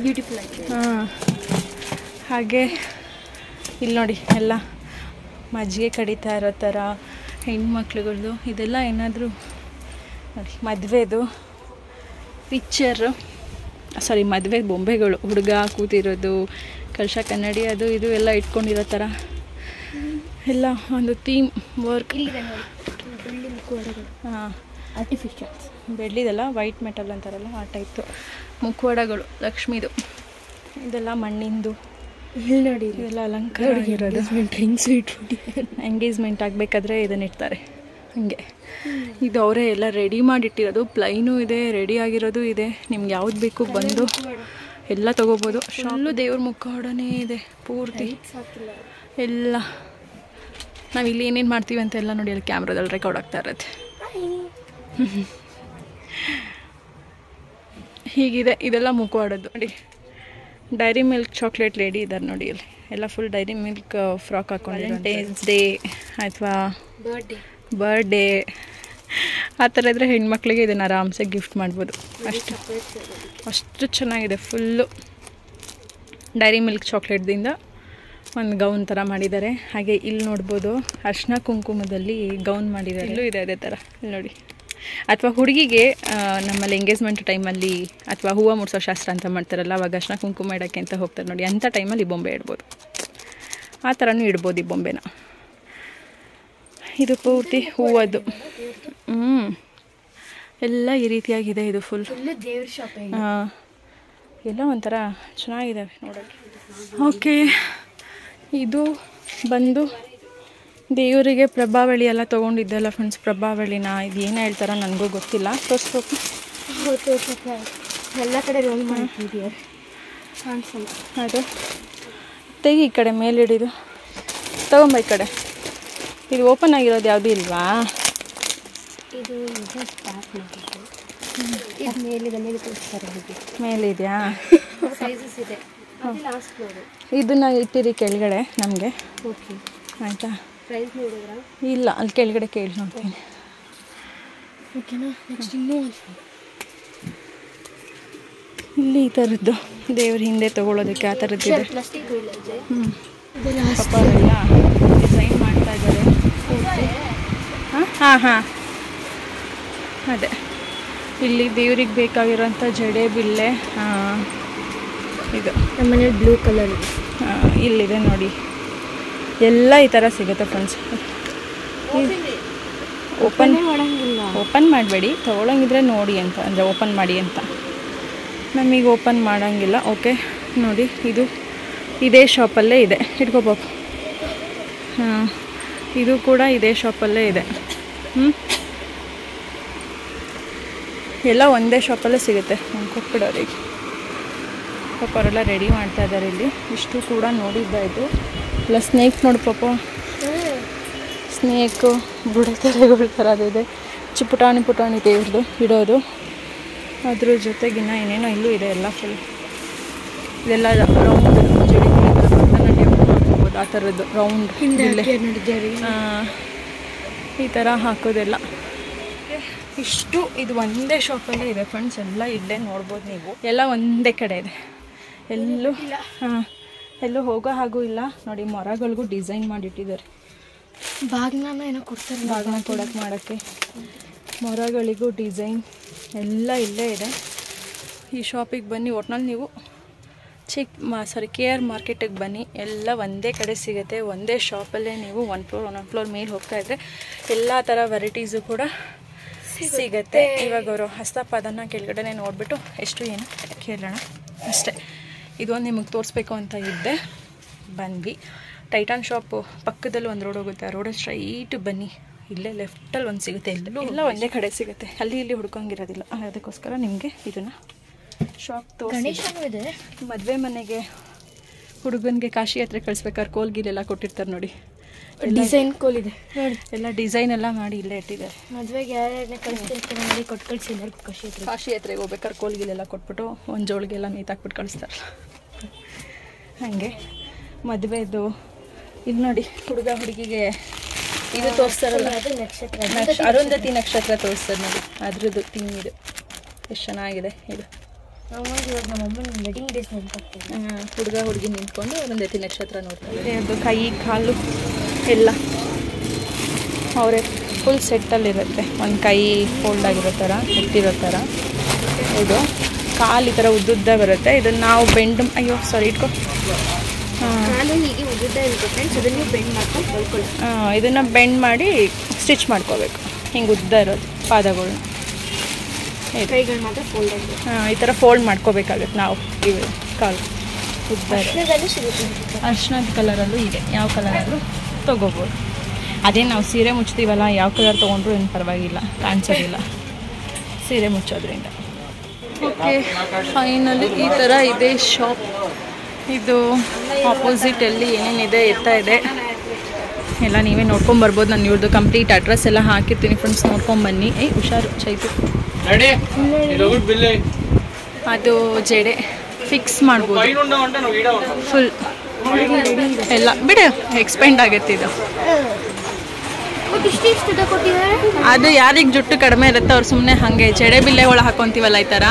ಬ್ಯೂಟಿಫುಲ್ ಆಗಿದೆ. ಹಾಂ. ಹಾಗೆ ಇಲ್ಲಿ ನೋಡಿ ಎಲ್ಲ ಮಜ್ಜಿಗೆ ಕಡಿತಾ ಇರೋ ಥರ ಹೆಣ್ಮಕ್ಳುಗಳ್ದು ಇದೆಲ್ಲ ಏನಾದರೂ ನೋಡಿ ಮದುವೆದು ಪಿಕ್ಚರು ಸಾರಿ ಮದುವೆ ಬೊಂಬೆಗಳು. ಹುಡುಗ ಕೂತಿರೋದು ಕಳಶ ಕನ್ನಡಿ ಅದು ಇದು ಎಲ್ಲ ಇಟ್ಕೊಂಡಿರೋ ಥರ ಎಲ್ಲ ಒಂದು ಥೀಮ್ ವರ್ಕ್ ಆರ್ಟಿಫಿಷಿಯಲ್ ಹಾಂ. ಆರ್ಟಿಫಿಷಿಯಲ್ಸ್ ಬೆಳ್ಳಿದಲ್ಲ ವೈಟ್ ಮೆಟಲ್ ಅಂತಾರಲ್ಲ ಆ ಟೈಪ್ದು ಮುಖವಾಡಗಳು ಲಕ್ಷ್ಮಿದು. ಇದೆಲ್ಲ ಮಣ್ಣಿಂದು. ಇಲ್ಲಿ ನೋಡಿ ಇದೆಲ್ಲ ಅಲಂಕಾರ ಆಗಿರೋದು. ಡ್ರಿಂಕ್ಸ್ ಇಟ್ಬಿಟ್ಟು ಎಂಗೇಜ್ಮೆಂಟ್ ಆಗಬೇಕಾದ್ರೆ ಇದನ್ನ ಇಡ್ತಾರೆ. ಹಾಗೆ. ಇದು ಅವರೇ ಎಲ್ಲ ರೆಡಿ ಮಾಡಿಟ್ಟಿರೋದು. ಪ್ಲೈನು ಇದೆ ರೆಡಿ ಆಗಿರೋದು ಇದೆ. ನಿಮ್ಗೆ ಯಾವ್ದು ಬೇಕು ಬಂದು ಎಲ್ಲ ತೊಗೋಬೋದು. ಶಾಲು ದೇವ್ರ ಮುಖವಾಡನೇ ಇದೆ ಪೂರ್ತಿ. ಎಲ್ಲ. ನಾವು ಇಲ್ಲಿ ಏನೇನು ಮಾಡ್ತೀವಿ ಅಂತ ಎಲ್ಲ ನೋಡಿ ಅಲ್ಲಿ ಕ್ಯಾಮ್ರಾದಲ್ಲಿ ರೆಕಾರ್ಡ್ ಆಗ್ತಾ ಇರತ್ತೆ. ಹೀಗಿದೆ. ಇದೆಲ್ಲ ಮುಖವಾಡೋದು. ನೋಡಿ. ಡೈರಿ ಮಿಲ್ಕ್ ಚಾಕ್ಲೇಟ್ ಲೇಡಿ ಇದ್ದಾರೆ ನೋಡಿ ಇಲ್ಲಿ. ಎಲ್ಲ ಫುಲ್ ಡೈರಿ ಮಿಲ್ಕ್ ಫ್ರಾಕ್ ಹಾಕೊಂಡು ವ್ಯಾಲೆಂಟೈನ್ಸ್ ಡೇ ಅಥವಾ ಬರ್ಡೇ ಬರ್ಡೇ ಆ ಥರ ಇದ್ದರೆ ಹೆಣ್ಮಕ್ಳಿಗೆ ಇದನ್ನು ಆರಾಮ್ಸೆ ಗಿಫ್ಟ್ ಮಾಡ್ಬೋದು. ಅಷ್ಟು. ಅಷ್ಟು ಚೆನ್ನಾಗಿದೆ ಫುಲ್ಲು ಡೈರಿ ಮಿಲ್ಕ್ ಚಾಕ್ಲೇಟ್ದಿಂದ ಒಂದು ಗೌನ್ ಥರ ಮಾಡಿದ್ದಾರೆ. ಹಾಗೆ ಇಲ್ಲಿ ನೋಡ್ಬೋದು ಅರ್ಶಿನ ಕುಂಕುಮದಲ್ಲಿ ಗೌನ್ ಮಾಡಿದ್ದಾರೆ. ಇಲ್ಲೂ ಇದೆ ಅದೇ ಥರ ಇಲ್ಲಿ ನೋಡಿ. ಅಥವಾ ಹುಡುಗಿಗೆ ನಮ್ಮಲ್ಲಿ ಎಂಗೇಜ್ಮೆಂಟ್ ಟೈಮಲ್ಲಿ ಅಥವಾ ಹೂವು ಮುಡ್ಸೋ ಶಾಸ್ತ್ರ ಅಂತ ಮಾಡ್ತಾರಲ್ಲ ಅವಾಗ ಅರ್ಶಿನ ಕುಂಕುಮ ಇಡೋಕ್ಕೆ ಅಂತ ಹೋಗ್ತಾರೆ ನೋಡಿ. ಅಂಥ ಟೈಮಲ್ಲಿ ಈ ಬೊಂಬೆ ಇಡ್ಬೋದು. ಆ ಥರನೂ ಇಡ್ಬೋದು ಈ ಬೊಂಬೆನ. ಇದು ಪೂರ್ತಿ ಹೂವದು. ಹ್ಮ್. ಎಲ್ಲ ಈ ರೀತಿಯಾಗಿದೆ ಇದು ಫುಲ್ ಶಾಪಿಂಗ್ ಎಲ್ಲ ಒಂಥರ ಚೆನ್ನಾಗಿದ್ದಾವೆ ನೋಡೋಕೆ. ಓಕೆ. ಇದು ಬಂದು ದೇವರಿಗೆ ಪ್ರಭಾವಳಿ ಎಲ್ಲ ತೊಗೊಂಡಿದ್ದೆಲ್ಲ ಫ್ರೆಂಡ್ಸ್ ಪ್ರಭಾವಳಿನ ಇದು ಏನು ಹೇಳ್ತಾರ ನನಗೂ ಗೊತ್ತಿಲ್ಲ. ತೋರಿಸ್ಬೇಕು ಎಲ್ಲ ಕಡೆ ರೋಲ್ ಅದು. ತೆಗಿ ಈ ಕಡೆ ಮೇಲಿಡಿದು. ತಗೊಂಬ ಈ ಕಡೆ. ಇದು ಓಪನ್ ಆಗಿರೋದು ಯಾವುದೂ ಇಲ್ವಾ? ಇದು ಇದು ಸ್ಟಾರ್ಟ್ ಮಾಡಿದ್ದು. ಇದು ಮೇಲಿದೆ ಮೇಲೆ ತೋರಿಸ್ತಾರೆ ಹೀಗೆ. ಮೇಲಿದೆಯಾ ಸೈಜಸ್ ಇದೆ. ಅದು ಲಾಸ್ಟ್ ಫ್ಲೋರು ಇದನ್ನು ಇಟ್ಟಿರಿ ಕೆಳಗಡೆ ನಮಗೆ. ಓಕೆ ಆಯಿತಾ? ಪ್ರೈಸ್ ನೋಡಿದ್ರಾ? ಇಲ್ಲ ಅಲ್ಲಿ ಕೆಳಗಡೆ ಕೇಳಿ ನೋಡ್ತೀನಿ. ಓಕೆನಾ ನೆಕ್ಸ್ಟ್ ಇನ್ನೂ ಒಂದು ಇಲ್ಲಿ ಈ ಥರದ್ದು ದೇವ್ರ ಹಿಂದೆ ತಗೊಳ್ಳೋದಕ್ಕೆ ಆ ಥರದ್ದು ಹ್ಞೂ ಇದು ಲಾಸ್ಟ್ ಪಾಪ ಅವರೆಲ್ಲ ಡಿಸೈನ್ ಮಾಡ್ತಾ ಇದ್ದಾರೆ ಹಾಂ ಹಾಂ ಹಾಂ. ಅದೇ. ಇಲ್ಲಿ ದೇವ್ರಿಗೆ ಬೇಕಾಗಿರೋಂಥ ಜಡೆ ಬಿಲ್ಲೆ ಇದು. ನಮ್ಮ ಮನೇಲಿ ಬ್ಲೂ ಕಲರ್ ಇಲ್ಲಿದೆ ನೋಡಿ. ಎಲ್ಲ ಈ ಥರ ಸಿಗುತ್ತೆ ಫ್ರೆಂಡ್ಸ್ ಓಪನ್ ಮಾಡಂಗಿಲ್ಲ. ಓಪನ್ ಮಾಡಬೇಡಿ. ತೊಗೊಳಂಗಿದ್ರೆ ನೋಡಿ ಅಂತ ಅಂದರೆ ಓಪನ್ ಮಾಡಿ ಅಂತ. ನಮಗೆ ಓಪನ್ ಮಾಡೋಂಗಿಲ್ಲ. ಓಕೆ ನೋಡಿ ಇದು ಇದೇ ಶಾಪಲ್ಲೇ ಇದೆ. ಇಟ್ಕೋಬೇಕು ಹಾಂ. ಇದು ಕೂಡ ಇದೇ ಶಾಪಲ್ಲೇ ಇದೆ. ಹ್ಞೂ ಎಲ್ಲ ಒಂದೇ ಶಾಪಲ್ಲೇ ಸಿಗುತ್ತೆ ನಾನು ಕೊಟ್ಬಿಡೋರಿಗೆ. ಪಾಪ ಅವರೆಲ್ಲ ರೆಡಿ ಮಾಡ್ತಾ ಇದ್ದಾರೆ ಇಲ್ಲಿ. ಇಷ್ಟು ಕೂಡ ನೋಡಿದ್ದಾಯಿತು ಇಲ್ಲ ಸ್ನೇಕ್ ನೋಡಿ ಪಾಪ. ಸ್ನೇಕು ಬುಡತೆರೆಗಳ ಥರ ಇದೆ. ಚಿ ಪುಟಾಣಿ ಪುಟಾಣಿ ಇದೆ ಇಡೋದು. ಅದ್ರ ಜೊತೆಗಿನ್ನ ಏನೇನೋ ಇಲ್ಲೂ ಇದೆ ಎಲ್ಲ ಫುಲ್ ಇದೆಲ್ಲ ರೌಂಡ್ ಜಡಿ ಭರತನಾಟ್ಯ ಮಾಡ್ಬೋದು ಆ ಥರದ್ದು ರೌಂಡ್ ಈ ಥರ ಹಾಕೋದೆಲ್ಲ. ಇಷ್ಟು ಇದು ಒಂದೇ ಶಾಪಲ್ಲೇ ಇದೆ ಫ್ರೆಂಡ್ಸ್ ಎಲ್ಲ ಇಲ್ಲೇ ನೋಡ್ಬೋದು ನೀವು. ಎಲ್ಲ ಒಂದೇ ಕಡೆ ಇದೆ. ಎಲ್ಲೂ ಹಾಂ ಎಲ್ಲೂ ಹೋಗೋ ಹಾಗೂ ಇಲ್ಲ. ನೋಡಿ ಮರಗಳಿಗೂ ಡಿಸೈನ್ ಮಾಡಿಟ್ಟಿದ್ದಾರೆ. ಬಾಗ್ನಾನ ಏನೋ ಕೊಡ್ತಾರೆ ಬಾಗ್ನ ಕೊಡೋಕ್ಕೆ ಮಾಡೋಕ್ಕೆ. ಮರಗಳಿಗೂ ಡಿಸೈನ್ ಎಲ್ಲ ಇಲ್ಲೇ ಇದೆ. ಈ ಶಾಪಿಗೆ ಬನ್ನಿ ಒಟ್ನಲ್ಲಿ ನೀವು ಚಿಕ್ ಮಾ ಸಾರಿ ಕೆ ಆರ್ ಮಾರ್ಕೆಟಿಗೆ ಬನ್ನಿ. ಎಲ್ಲ ಒಂದೇ ಕಡೆ ಸಿಗುತ್ತೆ. ಒಂದೇ ಶಾಪಲ್ಲೇ ನೀವು ಒನ್ ಫ್ಲೋರ್ ಒನ್ ಫ್ಲೋರ್ ಮೇಲೆ ಹೋಗ್ತಾ ಇದ್ರೆ ಎಲ್ಲ ಥರ ವೆರೈಟೀಸು ಕೂಡ ಸಿಗುತ್ತೆ. ಇವಾಗ ಅವರು ಹಸ್ತಪಾದನ ಕೆಳಗಡೆ ನೋಡಿಬಿಟ್ಟು ಎಷ್ಟು ಏನು ಕೇಳೋಣ. ಅಷ್ಟೇ. ಇದೊಂದು ನಿಮಗೆ ತೋರಿಸ್ಬೇಕು ಅಂತ ಇದ್ದೆ. ಬಂದ್ವಿ ಟೈಟಾನ್ ಶಾಪು ಪಕ್ಕದಲ್ಲಿ ಒಂದು ರೋಡ್ ಹೋಗುತ್ತೆ. ಆ ರೋಡ್ ಸ್ಟ್ರೈಟ್ ಬನ್ನಿ. ಇಲ್ಲೇ ಲೆಫ್ಟಲ್ಲಿ ಒಂದು ಸಿಗುತ್ತೆ. ಎಲ್ಲೂ ಎಲ್ಲ ಒಂದೇ ಕಡೆ ಸಿಗುತ್ತೆ. ಅಲ್ಲಿ ಇಲ್ಲಿ ಹುಡ್ಕೊಂಗಿರೋದಿಲ್ಲ. ಅದಕ್ಕೋಸ್ಕರ ನಿಮಗೆ ಇದನ್ನು ಶಾಪ್ ತೋರಿಸಿ. ಇದೆ. ಮದುವೆ ಮನೆಗೆ ಹುಡುಗನಿಗೆ ಕಾಶಿ ಹತ್ರ ಕಳಿಸ್ಬೇಕಾದ್ರೆ ಕೋಲ್ಗಿಲೆಲ್ಲ ಕೊಟ್ಟಿರ್ತಾರೆ ನೋಡಿ. ಡಿಸೈನ್ ಕೋಲ್ ಇದೆ. ನೋಡಿ. ಎಲ್ಲ ಡಿಸೈನ್ ಎಲ್ಲ ಮಾಡಿ ಇಲ್ಲೇ ಇಟ್ಟಿದ್ದಾರೆ. ಮದುವೆಗೆ ಯಾರ್ಯಾರನ್ನ ಕಳಿಸ್ತಿರ್ತಾರೆ ನೋಡಿ ಕೊಟ್ಟು ಕಳಿಸಿ ಕಾಶಿ ಹತ್ರ ಕಾಶಿ ಹತ್ರಗೆ ಹೋಗ್ಬೇಕಾದ್ರೆ ಕೋಲ್ಗಿಲೆಲ್ಲ ಕೊಟ್ಬಿಟ್ಟು ಒಂದು ಜೋಳಿಗೆಲ್ಲ ನೇತಾಕ್ಬಿಟ್ಟು ಕಳಿಸ್ತಾರೆ ಹಂಗೆ ಮದುವೆದು ಇದು ನೋಡಿ ಹುಡುಗ ಹುಡುಗಿಗೆ ಇದು ತೋರಿಸ್ತಾರಲ್ಲ. ಅದು ನಕ್ಷತ್ರ. ಅರುಂಧತಿ ನಕ್ಷತ್ರ ತೋರಿಸ್ತಾರೆ ನೋಡಿ. ಅದ್ರದ್ದು ತಿಂಗಿದು ಇದು ಎಷ್ಟು ಚೆನ್ನಾಗಿದೆ ಇದು. ಹುಡುಗ ಹುಡುಗಿ ನಿಂತ್ಕೊಂಡು ಅರುಂಧತಿ ನಕ್ಷತ್ರ ನೋಡ್ತಾರೆ. ಅದು ಕೈ ಕಾಲು ಎಲ್ಲ. ಅವರೇ ಫುಲ್ ಸೆಟ್ಟಲ್ಲಿರುತ್ತೆ ಒಂದು ಕೈ ಫೋಲ್ಡ್ ಆಗಿರೋ ಥರ ಎತ್ತಿರೋ ಥರ ಇದು ಕಾಲು ಈ ಥರ ಉದ್ದುದ್ದ ಬರುತ್ತೆ. ಇದನ್ನು ನಾವು ಬೆಂಡ್ ಅಯ್ಯೋ ಸಾರಿ ಇಟ್ಕೊ. ಇದನ್ನು ಬೆಂಡ್ ಮಾಡಿ ಸ್ಟಿಚ್ ಮಾಡ್ಕೋಬೇಕು. ಹಿಂಗೆ ಉದ್ದ ಇರೋದು ಪಾದಗಳನ್ನ ಇದು ಕೈಗಳು ಮಾತ್ರ ಫೋಲ್ಡ್ ಆಗಿದೆ ಹಾಂ ಈ ಥರ ಫೋಲ್ಡ್ ಮಾಡ್ಕೋಬೇಕಾಗುತ್ತೆ ನಾವು ಇವು ಕಾಲು ಅರ್ಶಿನದ ಕಲರಲ್ಲೂ ಇದೆ. ಯಾವ ಕಲರ್ ಆದರೂ ತೊಗೋಬೋದು. ಅದೇ ನಾವು ಸೀರೆ ಮುಚ್ತೀವಲ್ಲ ಯಾವ ಕಲರ್ ತೊಗೊಂಡ್ರು ಏನು ಪರವಾಗಿಲ್ಲ. ಕಾಣಿಸೋದಿಲ್ಲ ಸೀರೆ ಮುಚ್ಚೋದ್ರಿಂದ. ಓಕೆ ಫೈನಲಿ ಈ ಥರ ಇದೆ ಶಾಪ್ ಇದು ಆಪೋಸಿಟಲ್ಲಿ ಏನೇನಿದೆ ಎತ್ತ ಇದೆ. ಎಲ್ಲ ನೀವೇ ನೋಡ್ಕೊಂಡು ಬರ್ಬೋದು. ನಾನು ಇವ್ರದ್ದು ಕಂಪ್ಲೀಟ್ ಅಡ್ರೆಸ್ ಎಲ್ಲ ಹಾಕಿರ್ತೀನಿ. ಫ್ರೆಂಡ್ಸ್ ನೋಡ್ಕೊಂಬನ್ನಿ ಏಯ್ ಹುಷಾರು ಚೈತು ಅದು ಜಡೆ. ಫಿಕ್ಸ್ ಮಾಡ್ಬೋದು. ಫುಲ್ ಎಲ್ಲ. ಬಿಡು ಎಕ್ಸ್ಪೆಂಡ್ ಆಗತ್ತೆ ಇದು. ಅದು ಯಾರಿಗೆ ಜುಟ್ಟು ಕಡಿಮೆ ಇರುತ್ತೆ ಅವ್ರು ಸುಮ್ಮನೆ ಹಾಗೆ ಜಡೆ ಒಳ ಹಾಕೊತೀವಲ್ಲ ಈ ಥರ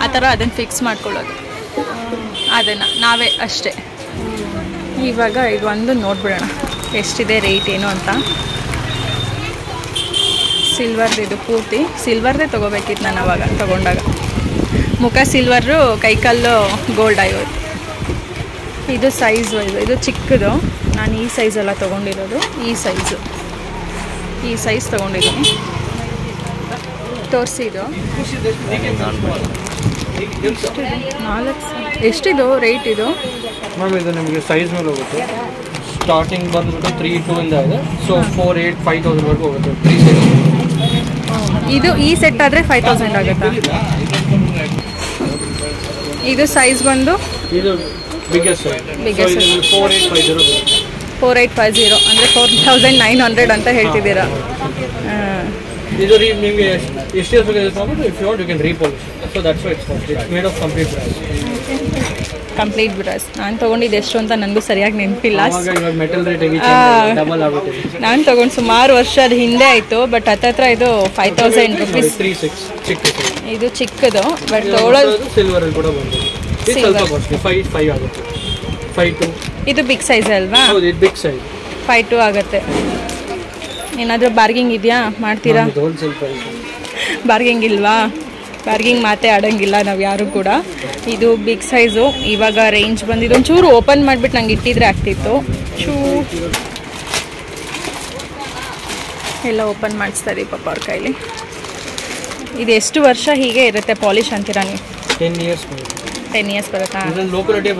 ಆ ಥರ ಅದನ್ನು ಫಿಕ್ಸ್ ಮಾಡ್ಕೊಳ್ಳೋದು. ಅದನ್ನು ನಾವೇ ಅಷ್ಟೇ. ಇವಾಗ ಇದು ಒಂದು ನೋಡ್ಬಿಡೋಣ. ಎಷ್ಟಿದೆ ರೇಟ್ ಏನು ಅಂತ. ಸಿಲ್ವರ್ದು ಇದು ಪೂರ್ತಿ. ಸಿಲ್ವರ್ದೇ ತೊಗೋಬೇಕಿತ್ತು ನಾನು ಅವಾಗ, ತೊಗೊಂಡಾಗ. ಮುಖ ಸಿಲ್ವರು ಕೈಕಲ್ಲು ಗೋಲ್ಡ್ ಆಗೋದು ಇದು ಸೈಜು ಇದು. ಇದು ಚಿಕ್ಕದು. ನಾನು ಈ ಸೈಜೆಲ್ಲ ತೊಗೊಂಡಿರೋದು. ಈ ಸೈಜು ಈ ಸೈಜ್ ತೊಗೊಂಡಿದ್ದೀನಿ. ತೋರಿಸಿ ಇದು. ನಾಲ್ಕು. ಎಷ್ಟಿದು ರೇಟ್ ಇದು? ಮ್ಯಾಮ್ ಇದು ನಿಮಗೆ ಸೈಜ್ ಮೇಲೆ ಹೋಗುತ್ತೆ. ಸ್ಟಾರ್ಟಿಂಗ್ ಬಂದ್ಬಿಟ್ಟು ತ್ರೀ ಟೂ ಇಂದ ಇದೆ. ಸೊ ಫೋರ್ ಏಯ್ಟ್ ಫೈವ್ ತೌಸಂಡ್ವರೆಗೂ ಹೋಗುತ್ತೆ. ತ್ರೀ ಸೈಜ್ ಇದು ಈ ಸೆಟ್ ಆದರೆ ಫೈವ್ ತೌಸಂಡ್ ಆಗುತ್ತೆ? ಇದು ಸೈಜ್ ಬಂದು? ಫೋರ್ ಏಯ್ಟ್ ಫೈವ್ ಜೀರೋ ಅಂದರೆ ಫೋರ್ ತೌಸಂಡ್ ನೈನ್ ಹಂಡ್ರೆಡ್ ಅಂತ ಹೇಳ್ತಿದ್ದೀರಾ. ಹಾಂ. ಕಂಪ್ಲೀಟ್ ಕಂಪ್ಲೀಟ್ ನಾನು ತೊಗೊಂಡಿದ್ದು ಎಷ್ಟು ಅಂತ ನನಗೂ ಸರಿಯಾಗಿ ನೆನಪಿಲ್ಲ. ನಾನು ತೊಗೊಂಡು ಸುಮಾರು ವರ್ಷದ ಹಿಂದೆ ಆಯಿತು ಬಟ್ ಹತ್ತತ್ರ ಇದು ಫೈವ್ ತೌಸಂಡ್ ರುಪೀಸ್ ಇದು ಚಿಕ್ಕದು ಬಟ್ ಇದು ಬಿಗ್ ಸೈಜ್ ಅಲ್ವಾ? ಫೈ ಟು ಆಗುತ್ತೆ. ಏನಾದರೂ ಬಾರ್ಗಿಂಗ್ ಇದೆಯಾ? ಮಾಡ್ತೀರಾ? ಬಾರ್ಗಿಂಗ್ ಇಲ್ವಾ? ಬಾರ್ಗಿಂಗ್ ಮಾತೇ ಆಡೋಂಗಿಲ್ಲ ನಾವು ಯಾರು ಕೂಡ. ಇದು ಬಿಗ್ ಸೈಜು ಇವಾಗ ರೇಂಜ್ ಬಂದಿದ್ದು ಒಂಚೂರು ಓಪನ್ ಮಾಡಿಬಿಟ್ಟು ನಂಗೆ ಇಟ್ಟಿದ್ರೆ ಆಗ್ತಿತ್ತು. ಚೂ ಎಲ್ಲ ಓಪನ್ ಮಾಡಿಸ್ತಾರೆ ಪಾಪ ಅವ್ರ ಕೈಲಿ. ಇದು ಎಷ್ಟು ವರ್ಷ ಹೀಗೆ ಇರುತ್ತೆ ಪಾಲಿಶ್ ಅಂತೀರಾ ನೀವು? ಟೆನ್ ಇಯರ್ಸ್ ಟೆನ್ ಇಯರ್ಸ್ ಬರುತ್ತಾ?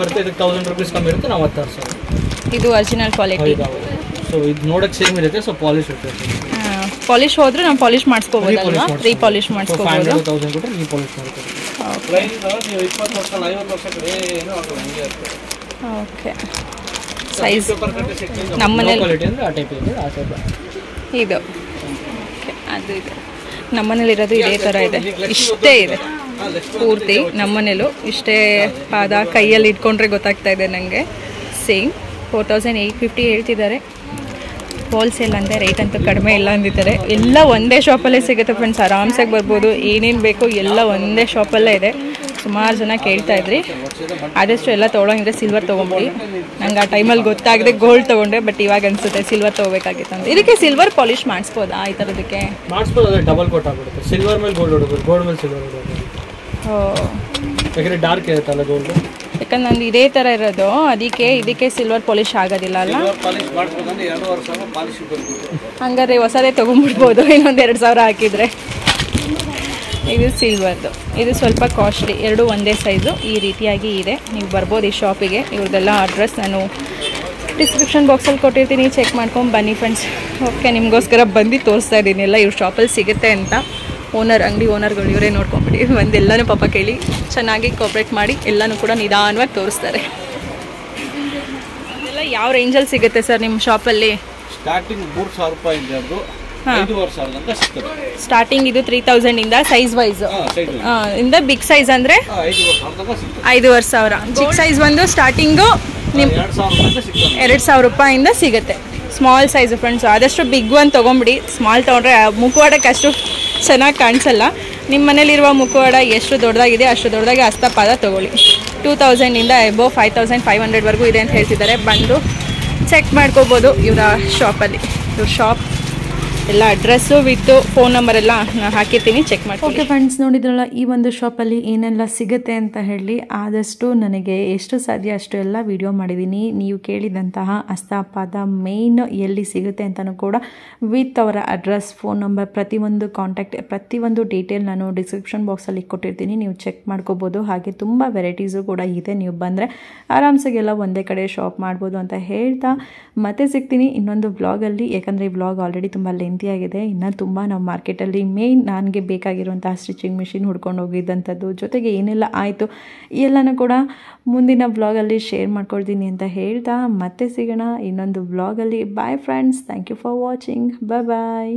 ಬರುತ್ತೆ ಇದಕ್ಕೆ ತೌಸಂಡ್ ರುಪೀಸ್ ಕಮ್ಮಿ ಇರುತ್ತೆ ನಾವು ಹತ್ತಾರು ಸಾವಿರ. ಇದು ಒರಿಜಿನಲ್ ಕ್ವಾಲಿಟಿ ಸೊ ಇದು ನೋಡಕ್ಕೆ ಸೇಮ್ ಇರುತ್ತೆ ಸೊ ಪಾಲಿಶ್ ಇರುತ್ತೆ. ಪಾಲಿಶ್ ಹೋದ್ರೆ ನಾವು ಪಾಲಿಶ್ ಮಾಡಿಸ್ಕೋಬೋದಲ್ವಾ? ರೀ ಪಾಲಿಶ್ ಮಾಡಿಸ್ಕೋಬೋದು. ಓಕೆ ಸೈಜ್ ನಮ್ಮ ಮನೇಲಿ ಕ್ವಾಲಿಟಿ ಅಂದರೆ ಆ ಟೈಪ್ ಇದೆ ಅದು ಇದೆ. ನಮ್ಮನೇಲಿರೋದು ಇದೇ ಥರ ಇದೆ. ಇಷ್ಟೇ ಇದೆ. ಪೂರ್ತಿ ನಮ್ಮನೇಲೂ ಇಷ್ಟೇ ಪಾದ ಕೈಯಲ್ಲಿ ಇಟ್ಕೊಂಡ್ರೆ ಗೊತ್ತಾಗ್ತಾ ಇದೆ ನನಗೆ same four thousand eight fifty ಹೇಳ್ತಿದ್ದಾರೆ. ಹೋಲ್ಸೇಲ್ ಅಂದರೆ ರೇಟ್ ಅಂತೂ ಕಡಿಮೆ ಇಲ್ಲ ಅಂದಿದ್ದಾರೆ. ಎಲ್ಲ ಒಂದೇ ಶಾಪಲ್ಲೇ ಸಿಗುತ್ತೆ ಫ್ರೆಂಡ್ಸ್ ಆರಾಮ್ಸಾಗಿ ಬರ್ಬೋದು. ಏನೇನು ಬೇಕು ಎಲ್ಲ ಒಂದೇ ಶಾಪಲ್ಲೇ ಇದೆ. ಸುಮಾರು ಜನ ಕೇಳ್ತಾ ಇದ್ರಿ. ಆದಷ್ಟು ಎಲ್ಲ ತೊಗೊಳಂಗಿದ್ರೆ ಸಿಲ್ವರ್ ತೊಗೊಂಬಿಡಿ. ನಂಗೆ ಆ ಟೈಮಲ್ಲಿ ಗೊತ್ತಾಗದೆ ಗೋಲ್ಡ್ ತೊಗೊಂಡೆ ಬಟ್ ಇವಾಗ ಅನಿಸುತ್ತೆ ಸಿಲ್ವರ್ ತೊಗೋಬೇಕಾಗಿತ್ತು ಅಂತ. ಇದಕ್ಕೆ ಸಿಲ್ವರ್ ಪಾಲಿಷ್ ಮಾಡಿಸ್ಬೋದಾ ಈ ಥರದಕ್ಕೆ ಡಬಲ್ ಕೋಟ್ ಆಗ್ಬಿಡುತ್ತೆ. ಸಿಲ್ವರ್ ಮೇಲೆ ಗೋಲ್ಡ್ ಗೋಲ್ಡ್ ಮೇಲೆ ಸಿಲ್ವರ್ ಯಾಕಂದರೆ ಡಾರ್ಕ್ ಇರುತ್ತಲ್ಲ ಗೋಲ್ಡ್ ಯಾಕಂದ್ರೆ ನಂದು ಇದೇ ಥರ ಇರೋದು. ಅದಕ್ಕೆ ಇದಕ್ಕೆ ಸಿಲ್ವರ್ ಪಾಲಿಶ್ ಆಗೋದಿಲ್ಲ ಅಲ್ಲ? ಹಂಗಾದ್ರೆ ಹೊಸದೇ ತೊಗೊಂಡ್ಬಿಡ್ಬೋದು ಇನ್ನೊಂದು ಎರಡು ಸಾವಿರ ಹಾಕಿದರೆ. ಇದು ಸಿಲ್ವರ್ದು ಇದು ಸ್ವಲ್ಪ ಕಾಸ್ಟ್ಲಿ ಎರಡು ಒಂದೇ ಸೈಜು ಈ ರೀತಿಯಾಗಿ ಇದೆ. ನೀವು ಬರ್ಬೋದು ಈ ಶಾಪಿಗೆ ಇವ್ರದ್ದೆಲ್ಲ ಅಡ್ರೆಸ್ ನಾನು ಡಿಸ್ಕ್ರಿಪ್ಷನ್ ಬಾಕ್ಸಲ್ಲಿ ಕೊಟ್ಟಿರ್ತೀನಿ. ಚೆಕ್ ಮಾಡ್ಕೊಂಡು ಬನ್ನಿ ಫ್ರೆಂಡ್ಸ್ ಓಕೆ ನಿಮಗೋಸ್ಕರ ಬಂದು ತೋರಿಸ್ತಾ ಇದ್ದೀನಿ. ಎಲ್ಲ ಇವ್ರ ಶಾಪಲ್ಲಿ ಸಿಗುತ್ತೆ ಅಂತ. ಓನರ್ ಅಂಗಡಿ ಓನರ್ಗಳು ಇವರೇ ನೋಡ್ಕೊಂಬಿಡಿ ಒಂದೆಲ್ಲನೂ ಪಾಪ ಕೇಳಿ ಚೆನ್ನಾಗಿ ಕೋಪ್ರೇಟ್ ಮಾಡಿ ಎಲ್ಲನೂ ಕೂಡ ನಿಧಾನವಾಗಿ ತೋರಿಸ್ತಾರೆ. ಎಲ್ಲ ಯಾವ ರೇಂಜಲ್ಲಿ ಸಿಗುತ್ತೆ ಸರ್ ನಿಮ್ಮ ಶಾಪಲ್ಲಿ ಸ್ಟಾರ್ಟಿಂಗ್ ಮೂರು ಸಾವಿರ ಅದು. ಸ್ಟಾರ್ಟಿಂಗ್ ಇದು ತ್ರೀ ಇಂದ ಸೈಜ್ ವೈಸ್ ಇಂದ ಬಿಗ್ ಸೈಜ್ ಅಂದ್ರೆ? ಐದುವರೆ ಸಾವಿರ. ಬಿಗ್ ಸೈಜ್ ಬಂದು ಸ್ಟಾರ್ಟಿಂಗು ನಿಮ್ಮ ಎರಡು ಸಾವಿರ ತನಕ ಸಿಗ್ತದೆ. ಎರಡು ಸಾವಿರ ರೂಪಾಯಿಂದ ಸಿಗುತ್ತೆ. ಸ್ಮಾಲ್ ಸೈಜ್ ಫ್ರೆಂಡ್ಸ್ ಆದಷ್ಟು ಬಿಗ್ ಒಂದು ತೊಗೊಂಬಿಡಿ ಸ್ಮಾಲ್ ತೊಗೊಂಡ್ರೆ ಮುಖವಾಡಕ್ಕೆ ಅಷ್ಟು ಚೆನ್ನಾಗಿ ಕಾಣಿಸಲ್ಲ. ನಿಮ್ಮ ಮನೇಲಿರುವ ಮುಖವಾಡ ಎಷ್ಟು ದೊಡ್ಡದಾಗಿದೆ, ಅಷ್ಟು ದೊಡ್ಡದಾಗಿ ಹಸ್ತಪಾದ ತೊಗೊಳ್ಳಿ. ಟೂ ತೌಸಂಡಿಂದ ಎಬೋ ಫೈವ್ ತೌಸಂಡ್ ಫೈವ್ ಹಂಡ್ರೆಡ್ವರೆಗೂ ಇದೆ ಅಂತ ಹೇಳ್ತಿದ್ದಾರೆ. ಬಂದು ಚೆಕ್ ಮಾಡ್ಕೋಬೋದು ಇವರ ಶಾಪಲ್ಲಿ ಇವ್ರ ಶಾಪ್ ಎಲ್ಲ ಅಡ್ರೆಸ್ಸು ವಿತ್ ಫೋನ್ ನಂಬರ್ ಎಲ್ಲ ಹಾಕಿರ್ತೀನಿ ಚೆಕ್ ಮಾಡಿ ಓಕೆ ಫ್ರೆಂಡ್ಸ್ ನೋಡಿದ್ರಲ್ಲ, ಈ ಒಂದು ಶಾಪಲ್ಲಿ ಏನೆಲ್ಲ ಸಿಗುತ್ತೆ ಅಂತ ಹೇಳಿ ಆದಷ್ಟು ನನಗೆ ಎಷ್ಟು ಸಾಧ್ಯ ಅಷ್ಟು ಎಲ್ಲ ವಿಡಿಯೋ ಮಾಡಿದ್ದೀನಿ. ನೀವು ಕೇಳಿದಂತಹ ಅಸ್ತಾಪಾದ ಮೇಯ್ನ್ ಎಲ್ಲಿ ಸಿಗುತ್ತೆ ಅಂತಲೂ ಕೂಡ ವಿತ್ ಅವರ ಅಡ್ರೆಸ್ ಫೋನ್ ನಂಬರ್ ಪ್ರತಿಯೊಂದು ಕಾಂಟ್ಯಾಕ್ಟ್ ಪ್ರತಿಯೊಂದು ಡೀಟೇಲ್ ನಾನು ಡಿಸ್ಕ್ರಿಪ್ಷನ್ ಬಾಕ್ಸಲ್ಲಿ ಕೊಟ್ಟಿರ್ತೀನಿ. ನೀವು ಚೆಕ್ ಮಾಡ್ಕೋಬೋದು. ಹಾಗೆ ತುಂಬ ವೆರೈಟೀಸು ಕೂಡ ಇದೆ. ನೀವು ಬಂದರೆ ಆರಾಮ್ಸಾಗೆಲ್ಲ ಒಂದೇ ಕಡೆ ಶಾಪ್ ಮಾಡ್ಬೋದು ಅಂತ ಹೇಳ್ತಾ ಮತ್ತೆ ಸಿಗ್ತೀನಿ ಇನ್ನೊಂದು ಬ್ಲಾಗಲ್ಲಿ ಯಾಕಂದರೆ ಈ ಬ್ಲಾಗ್ ಆಲ್ರೆಡಿ ತುಂಬ ಲೆಂತಿಯಾಗಿದೆ ಇನ್ನು ತುಂಬ ನಾವು ಮಾರ್ಕೆಟಲ್ಲಿ ಮೇಯ್ನ್ ನನಗೆ ಬೇಕಾಗಿರುವಂತಹ ಸ್ಟಿಚಿಂಗ್ ಮಿಷಿನ್ ಹುಡ್ಕೊಂಡು ಹೋಗಿದ್ದಂಥದ್ದು. ಜೊತೆಗೆ ಏನೆಲ್ಲ ಆಯಿತು ಎಲ್ಲನೂ ಕೂಡ ಮುಂದಿನ ವ್ಲಾಗಲ್ಲಿ ಶೇರ್ ಮಾಡ್ಕೊಳ್ತೀನಿ ಅಂತ ಹೇಳ್ತಾ, ಮತ್ತೆ ಸಿಗೋಣ ಇನ್ನೊಂದು ವ್ಲಾಗಲ್ಲಿ bye friends thank you for watching bye bye